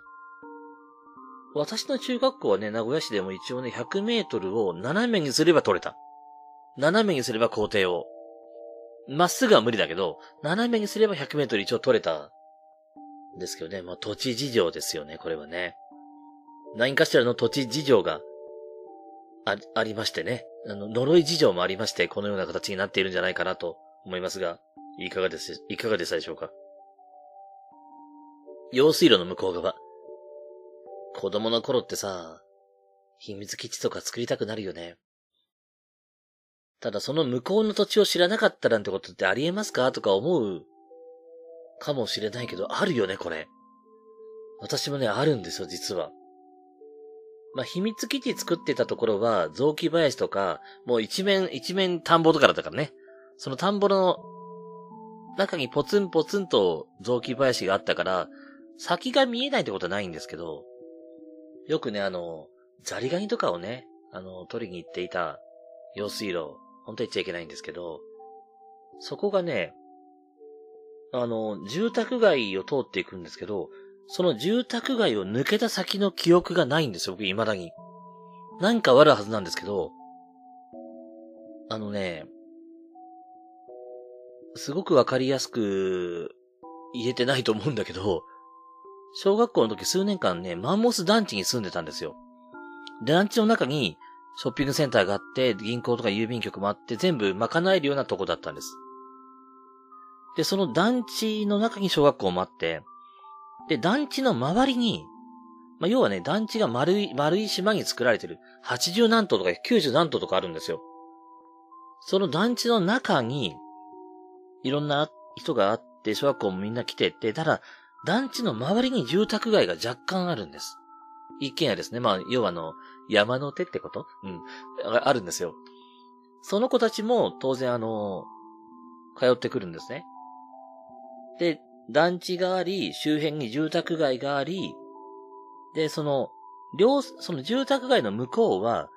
私の中学校はね、名古屋市でも一応ね、100メートルを斜めにすれば取れた。斜めにすれば校庭を。まっすぐは無理だけど、斜めにすれば100メートル一応取れた。ですけどね、まあ土地事情ですよね、これはね。何かしらの土地事情があ、ありましてね。あの、呪い事情もありまして、このような形になっているんじゃないかなと思いますが、いかがです、いかがでしたでしょうか？用水路の向こう側。子供の頃ってさ、秘密基地とか作りたくなるよね。ただその向こうの土地を知らなかったなんてことってありえますか？とか思うかもしれないけど、あるよね、これ。私もね、あるんですよ、実は。まあ、秘密基地作ってたところは、雑木林とか、もう一面、一面田んぼとかだったからね。その田んぼの中にポツンポツンと雑木林があったから、先が見えないってことはないんですけど、よくね、あの、ザリガニとかをね、あの、取りに行っていた用水路、本当に言っちゃいけないんですけど、そこがね、あの、住宅街を通っていくんですけど、その住宅街を抜けた先の記憶がないんですよ、僕未だに。なんかあるはずなんですけど、あのね、すごくわかりやすく言えてないと思うんだけど、小学校の時数年間ね、マンモス団地に住んでたんですよ。団地の中にショッピングセンターがあって、銀行とか郵便局もあって、全部賄えるようなとこだったんです。で、その団地の中に小学校もあって、で、団地の周りに、まあ、要はね、団地が丸い、丸い島に作られてる。80何棟とか90何棟とかあるんですよ。その団地の中に、いろんな人があって、小学校もみんな来てて、ただ、団地の周りに住宅街が若干あるんです。一軒家ですね。まあ、要はあの、山の手ってこと？うん。あるんですよ。その子たちも当然あの、通ってくるんですね。で、団地があり、周辺に住宅街があり、で、その、両、その住宅街の向こうは、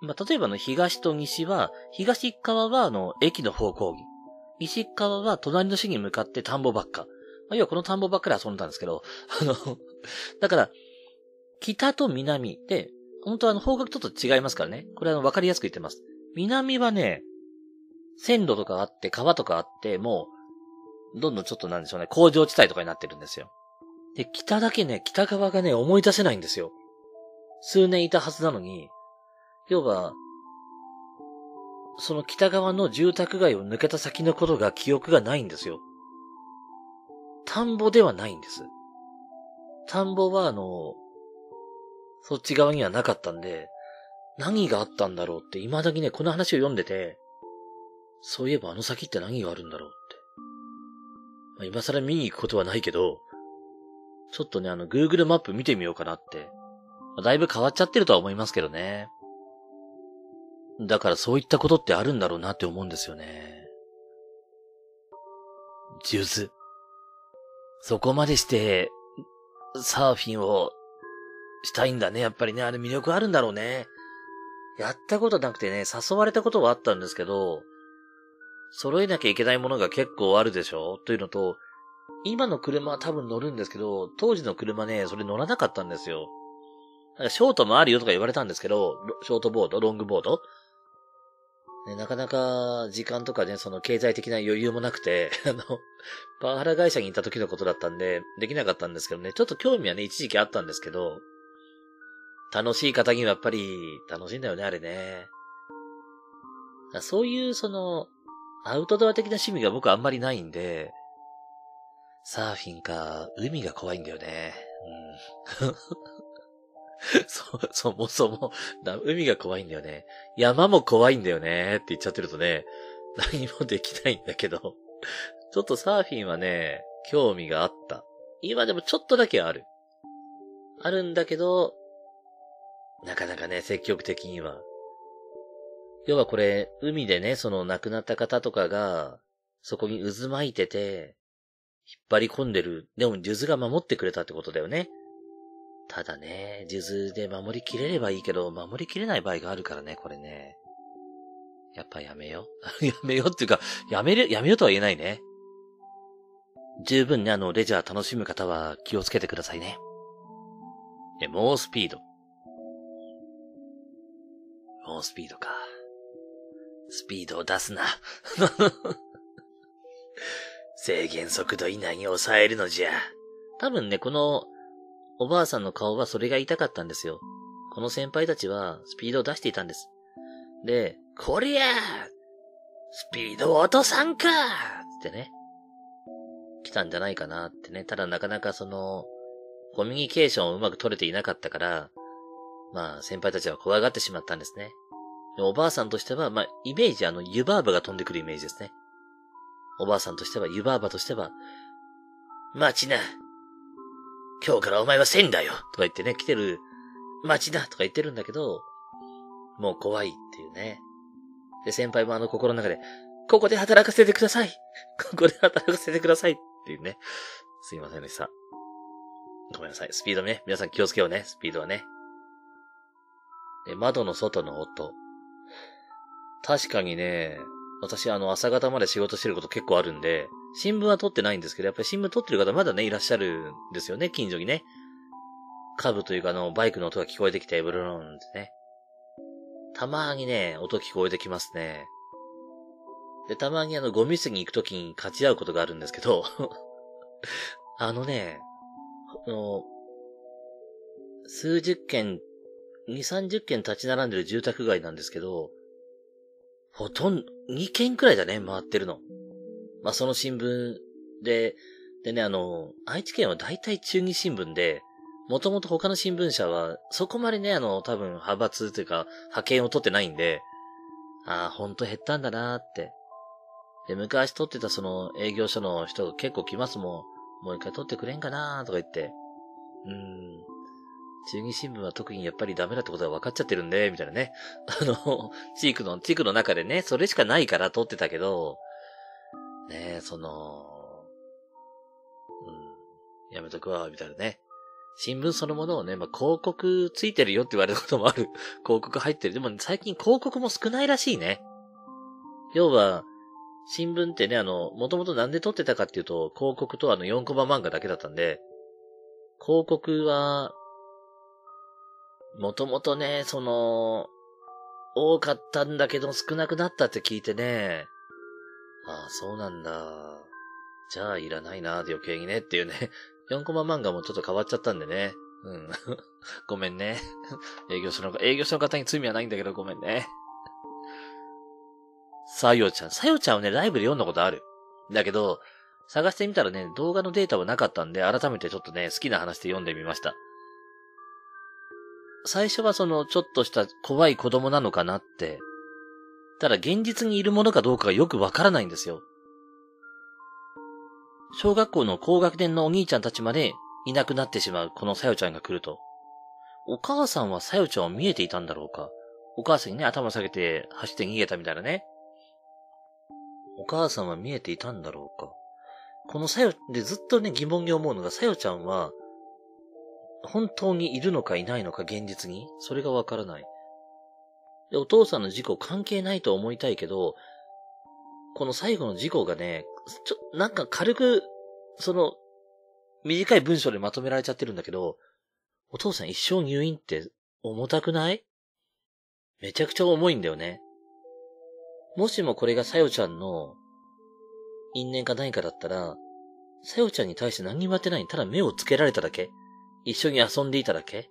まあ、例えばの東と西は、東側はあの、駅の方向に。西側は隣の市に向かって田んぼばっか。まあ、要はこの田んぼばっかり遊んだんですけど、[LAUGHS] あの、だから、北と南で、本当はあの方角ちょっと違いますからね。これはわかりやすく言ってます。南はね、線路とかあって、川とかあって、もう、どんどんちょっとなんでしょうね、工場地帯とかになってるんですよ。で、北だけね、北側がね、思い出せないんですよ。数年いたはずなのに、要は、その北側の住宅街を抜けた先のことが記憶がないんですよ。田んぼではないんです。田んぼはあの、そっち側にはなかったんで、何があったんだろうって未だにね、この話を読んでて、そういえばあの先って何があるんだろうって。まあ、今更見に行くことはないけど、ちょっとね、あの、Google マップ見てみようかなって。まあ、だいぶ変わっちゃってるとは思いますけどね。だからそういったことってあるんだろうなって思うんですよね。ジ数珠。そこまでして、サーフィンをしたいんだね。やっぱりね、あれ魅力あるんだろうね。やったことなくてね、誘われたことはあったんですけど、揃えなきゃいけないものが結構あるでしょ？というのと、今の車は多分乗るんですけど、当時の車ね、それ乗らなかったんですよ。ショートもあるよとか言われたんですけど、ショートボード、ロングボード。ね、なかなか時間とかね、その経済的な余裕もなくて、[LAUGHS] あの、パワハラ会社にいた時のことだったんで、できなかったんですけどね、ちょっと興味はね、一時期あったんですけど、楽しい方にはやっぱり楽しいんだよね、あれね。そういうその、アウトドア的な趣味が僕あんまりないんで、サーフィンか、海が怖いんだよね。うん。[LAUGHS] そ、[LAUGHS] そもそも、海が怖いんだよね。山も怖いんだよねって言っちゃってるとね、何もできないんだけど、ちょっとサーフィンはね、興味があった。今でもちょっとだけある。あるんだけど、なかなかね、積極的には。要はこれ、海でね、その亡くなった方とかが、そこに渦巻いてて、引っ張り込んでる。でも、数珠が守ってくれたってことだよね。ただね、数珠で守りきれればいいけど、守りきれない場合があるからね、これね。やっぱやめよう。[LAUGHS] やめようっていうか、やめる、やめようとは言えないね。十分ね、あの、レジャー楽しむ方は気をつけてくださいね。え、猛スピード。猛スピードか。スピードを出すな。[LAUGHS] 制限速度以内に抑えるのじゃ。多分ね、この、おばあさんの顔はそれが痛かったんですよ。この先輩たちはスピードを出していたんです。で、こりゃスピードを落とさんかってね。来たんじゃないかなってね。ただなかなかその、コミュニケーションをうまく取れていなかったから、まあ先輩たちは怖がってしまったんですね。おばあさんとしては、まあイメージあの湯婆婆が飛んでくるイメージですね。おばあさんとしては、湯婆婆としては、待ちな。今日からお前は仙だよとか言ってね、来てる、待ちなとか言ってるんだけど、もう怖いっていうね。で、先輩もあの心の中で、ここで働かせてくださいここで働かせてくださいっていうね。すいませんでした。ごめんなさい。スピードね。皆さん気をつけようね。スピードはね。で、窓の外の音。確かにね、私あの朝方まで仕事してること結構あるんで、新聞は撮ってないんですけど、やっぱり新聞撮ってる方まだね、いらっしゃるんですよね、近所にね。カブというかあの、バイクの音が聞こえてきて、ブルーンってね。たまにね、音聞こえてきますね。で、たまにあの、ゴミ捨てに行くときに勝ち合うことがあるんですけど [LAUGHS] あのね、あの、数十件、二、三十件立ち並んでる住宅街なんですけど、ほとんど、2件くらいだね、回ってるの。まあ、その新聞で、でね、あの、愛知県は大体中日新聞で、もともと他の新聞社は、そこまでね、あの、多分派閥というか、派遣を取ってないんで、ああ、ほんと減ったんだなーって。で、昔取ってたその営業所の人が結構来ますもん。もう一回取ってくれんかなーとか言って。うーん。中日新聞は特にやっぱりダメだってことが分かっちゃってるんで、みたいなね。あの、地区の、地区の中でね、それしかないから撮ってたけど、ねその、うん、やめとくわ、みたいなね。新聞そのものをね、まあ、広告ついてるよって言われることもある。[LAUGHS] 広告入ってる。でも最近広告も少ないらしいね。要は、新聞ってね、あの、もともとなんで撮ってたかっていうと、広告とあの4コマ漫画だけだったんで、広告は、もともとね、その、多かったんだけど少なくなったって聞いてね、ああ、そうなんだ。じゃあいらないな、余計にねっていうね。[LAUGHS] 4コマ漫画もちょっと変わっちゃったんでね。うん。[LAUGHS] ごめんね。[LAUGHS] 営業所の、営業所の方に罪はないんだけどごめんね。さよちゃん。さよちゃんはね、ライブで読んだことある。だけど、探してみたらね、動画のデータはなかったんで、改めてちょっとね、好きな話で読んでみました。最初はその、ちょっとした怖い子供なのかなって。ただ現実にいるものかどうかがよくわからないんですよ。小学校の高学年のお兄ちゃんたちまでいなくなってしまうこのさよちゃんが来ると。お母さんはさよちゃんを見えていたんだろうかお母さんにね、頭下げて走って逃げたみたいなね。お母さんは見えていたんだろうかこのさよ、でずっとね疑問に思うのが、さよちゃんは、本当にいるのかいないのか現実に？それがわからない。で、お父さんの事故関係ないと思いたいけど、この最後の事故がね、ちょ、なんか軽く、その、短い文章でまとめられちゃってるんだけど、お父さん一生入院って重たくない？めちゃくちゃ重いんだよね。もしもこれがさよちゃんの因縁か何かだったら、さよちゃんに対して何にもやってない。ただ目をつけられただけ一緒に遊んでいただけ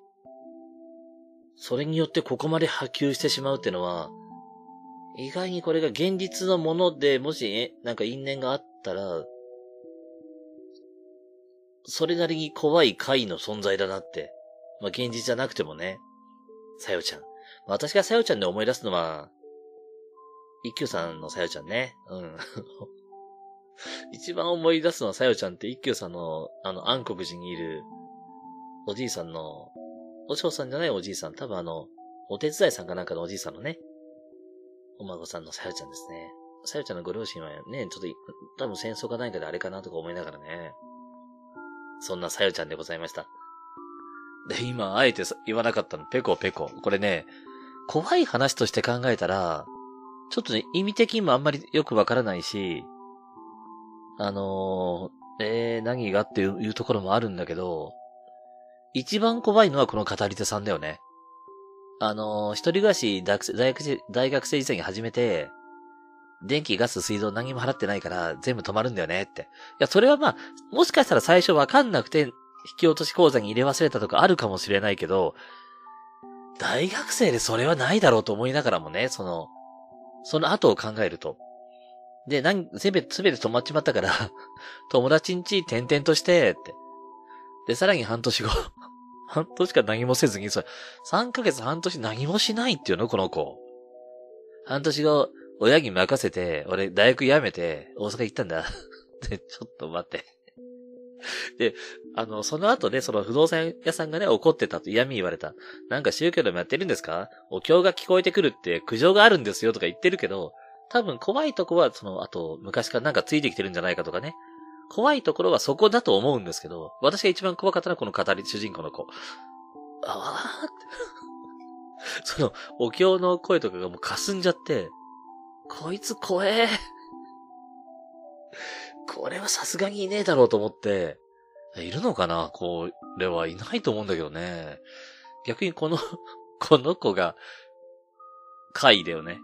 それによってここまで波及してしまうっていうのは、意外にこれが現実のもので、もし、え、なんか因縁があったら、それなりに怖い怪の存在だなって。まあ、現実じゃなくてもね。さよちゃん。私がさよちゃんで思い出すのは、一休さんのさよちゃんね。うん。[LAUGHS] 一番思い出すのはさよちゃんって一休さんの、あの、暗黒寺にいる、おじいさんの、お嬢さんじゃないおじいさん、多分あの、お手伝いさんかなんかのおじいさんのね、お孫さんのさよちゃんですね。さよちゃんのご両親はね、ちょっと、多分戦争か何かであれかなとか思いながらね。そんなさよちゃんでございました。で、今、あえて言わなかったの、ペコペコ。これね、怖い話として考えたら、ちょっとね、意味的にもあんまりよくわからないし、あのー、えー、何がっていうところもあるんだけど、一番怖いのはこの語り手さんだよね。あの、一人暮らし大学生、大学生時代に始めて、電気、ガス、水道何も払ってないから全部止まるんだよねって。いや、それはまあ、もしかしたら最初わかんなくて、引き落とし口座に入れ忘れたとかあるかもしれないけど、大学生でそれはないだろうと思いながらもね、その、その後を考えると。で、何、全て、すべて止まっちまったから [LAUGHS] 友達んち転々として、って。で、さらに半年後半年間何もせずに、それ、3ヶ月半年何もしないっていうのこの子。半年後、親に任せて、俺大学辞めて大阪行ったんだ。[LAUGHS] で、ちょっと待ってで、あの、その後ね、その不動産屋さんがね、怒ってたと嫌味言われた。なんか宗教でもやってるんですか？お経が聞こえてくるって苦情があるんですよとか言ってるけど、多分怖いとこは、その、あと、昔からなんかついてきてるんじゃないかとかね。怖いところはそこだと思うんですけど、私が一番怖かったのはこの語り、主人公の子。ああって。[LAUGHS] その、お経の声とかがもう霞んじゃって、こいつ怖え。これはさすがにいねえだろうと思って、いるのかな？これはいないと思うんだけどね。逆にこのこの子が、怪だよね。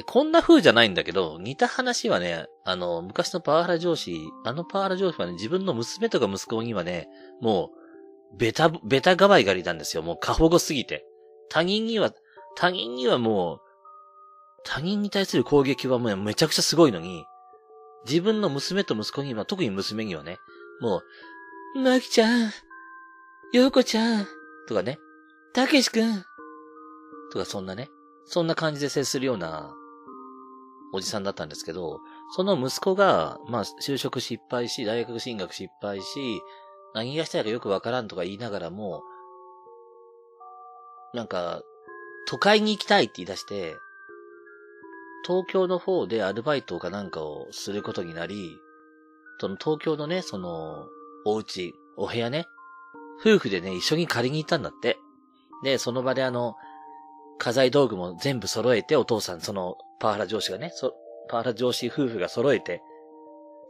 で、こんな風じゃないんだけど、似た話はね、あの、昔のパワハラ上司、あのパワハラ上司はね、自分の娘とか息子にはね、もう、ベタ、ベタガバイ狩りなんですよ。もう過保護すぎて。他人には、他人にはもう、他人に対する攻撃はもうめちゃくちゃすごいのに、自分の娘と息子には、特に娘にはね、もう、まきちゃん、ようこちゃん、とかね、たけしくん、とかそんなね、そんな感じで接するような、おじさんだったんですけど、その息子が、まあ、就職失敗し、大学進学失敗し、何がしたいかよくわからんとか言いながらも、なんか、都会に行きたいって言い出して、東京の方でアルバイトかなんかをすることになり、その東京のね、その、お家、お部屋ね、夫婦でね、一緒に借りに行ったんだって。で、その場であの、家財道具も全部揃えて、お父さん、その、パワハラ上司がね、そ、パワハラ上司夫婦が揃えて、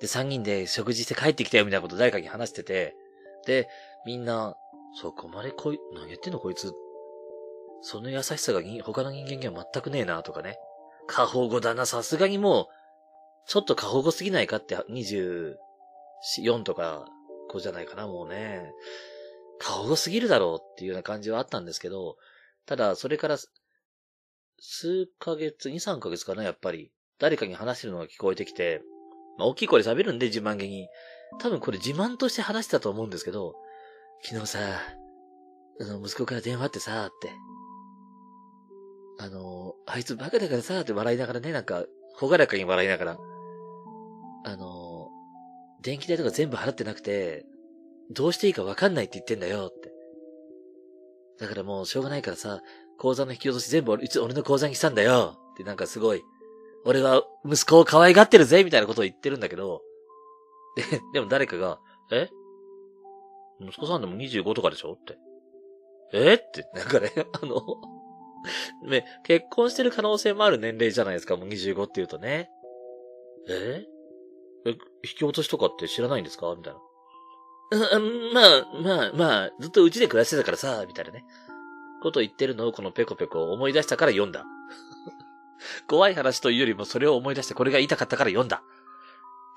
で、三人で食事して帰ってきたよみたいなこと誰かに話してて、で、みんな、そこまでこい、何言ってんのこいつ。その優しさが他の人間には全くねえなとかね。過保護だな、さすがにもう、ちょっと過保護すぎないかって、24とか、子じゃないかな、もうね。過保護すぎるだろうっていうような感じはあったんですけど、ただ、それから、数ヶ月、2、3ヶ月かな、やっぱり。誰かに話してるのが聞こえてきて、まあ、大きい声で喋るんで、自慢げに。多分これ自慢として話したと思うんですけど、昨日さ、あの、息子から電話ってさ、って。あの、あいつバカだからさ、って笑いながらね、なんか、ほがらかに笑いながら、あの、電気代とか全部払ってなくて、どうしていいかわかんないって言ってんだよって。だからもうしょうがないからさ、口座の引き落とし全部俺、俺の口座にしたんだよってなんかすごい、俺は息子を可愛がってるぜみたいなことを言ってるんだけど、で、でも誰かが、え？息子さんでも25とかでしょ？って。え？って、なんかね、あの、ね、結婚してる可能性もある年齢じゃないですか、もう25って言うとね。え？え、引き落としとかって知らないんですか？みたいな。うん、まあ、まあ、まあ、ずっとうちで暮らしてたからさ、みたいなね。こと言ってるのをこのペコペコ思い出したから読んだ。[LAUGHS] 怖い話というよりもそれを思い出してこれが言いたかったから読んだ。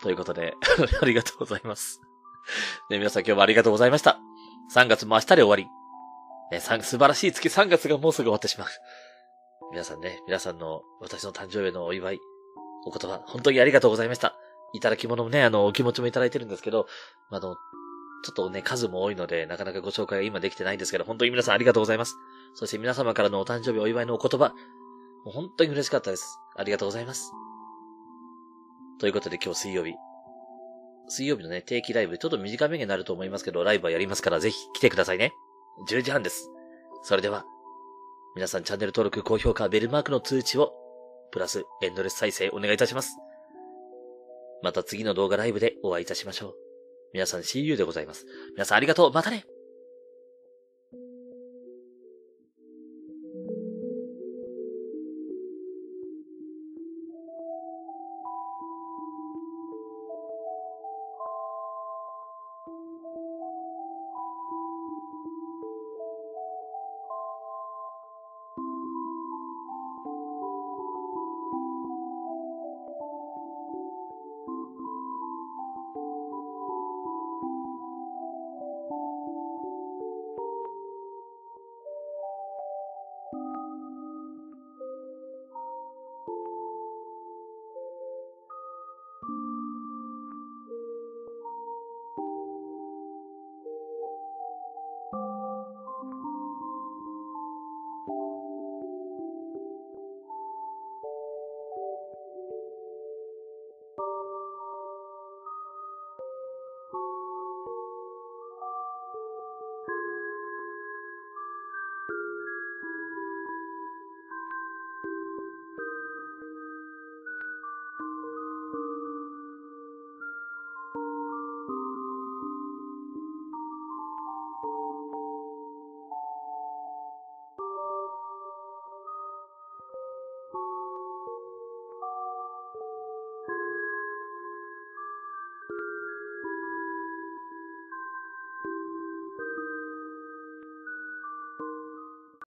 ということで [LAUGHS] ありがとうございます。ね、皆さん今日もありがとうございました。3月も明日で終わり。ね、素晴らしい月3月がもうすぐ終わってしまう。皆さんね、皆さんの私の誕生日のお祝い、お言葉、本当にありがとうございました。いただき物もね、あの、お気持ちもいただいてるんですけど、あの、ちょっとね、数も多いので、なかなかご紹介が今できてないんですけど、本当に皆さんありがとうございます。そして皆様からのお誕生日お祝いのお言葉、もう本当に嬉しかったです。ありがとうございます。ということで今日水曜日。水曜日のね、定期ライブ、ちょっと短めになると思いますけど、ライブはやりますからぜひ来てくださいね。10時半です。それでは、皆さんチャンネル登録、高評価、ベルマークの通知を、プラスエンドレス再生お願いいたします。また次の動画ライブでお会いいたしましょう。皆さん CU でございます。皆さんありがとう。またね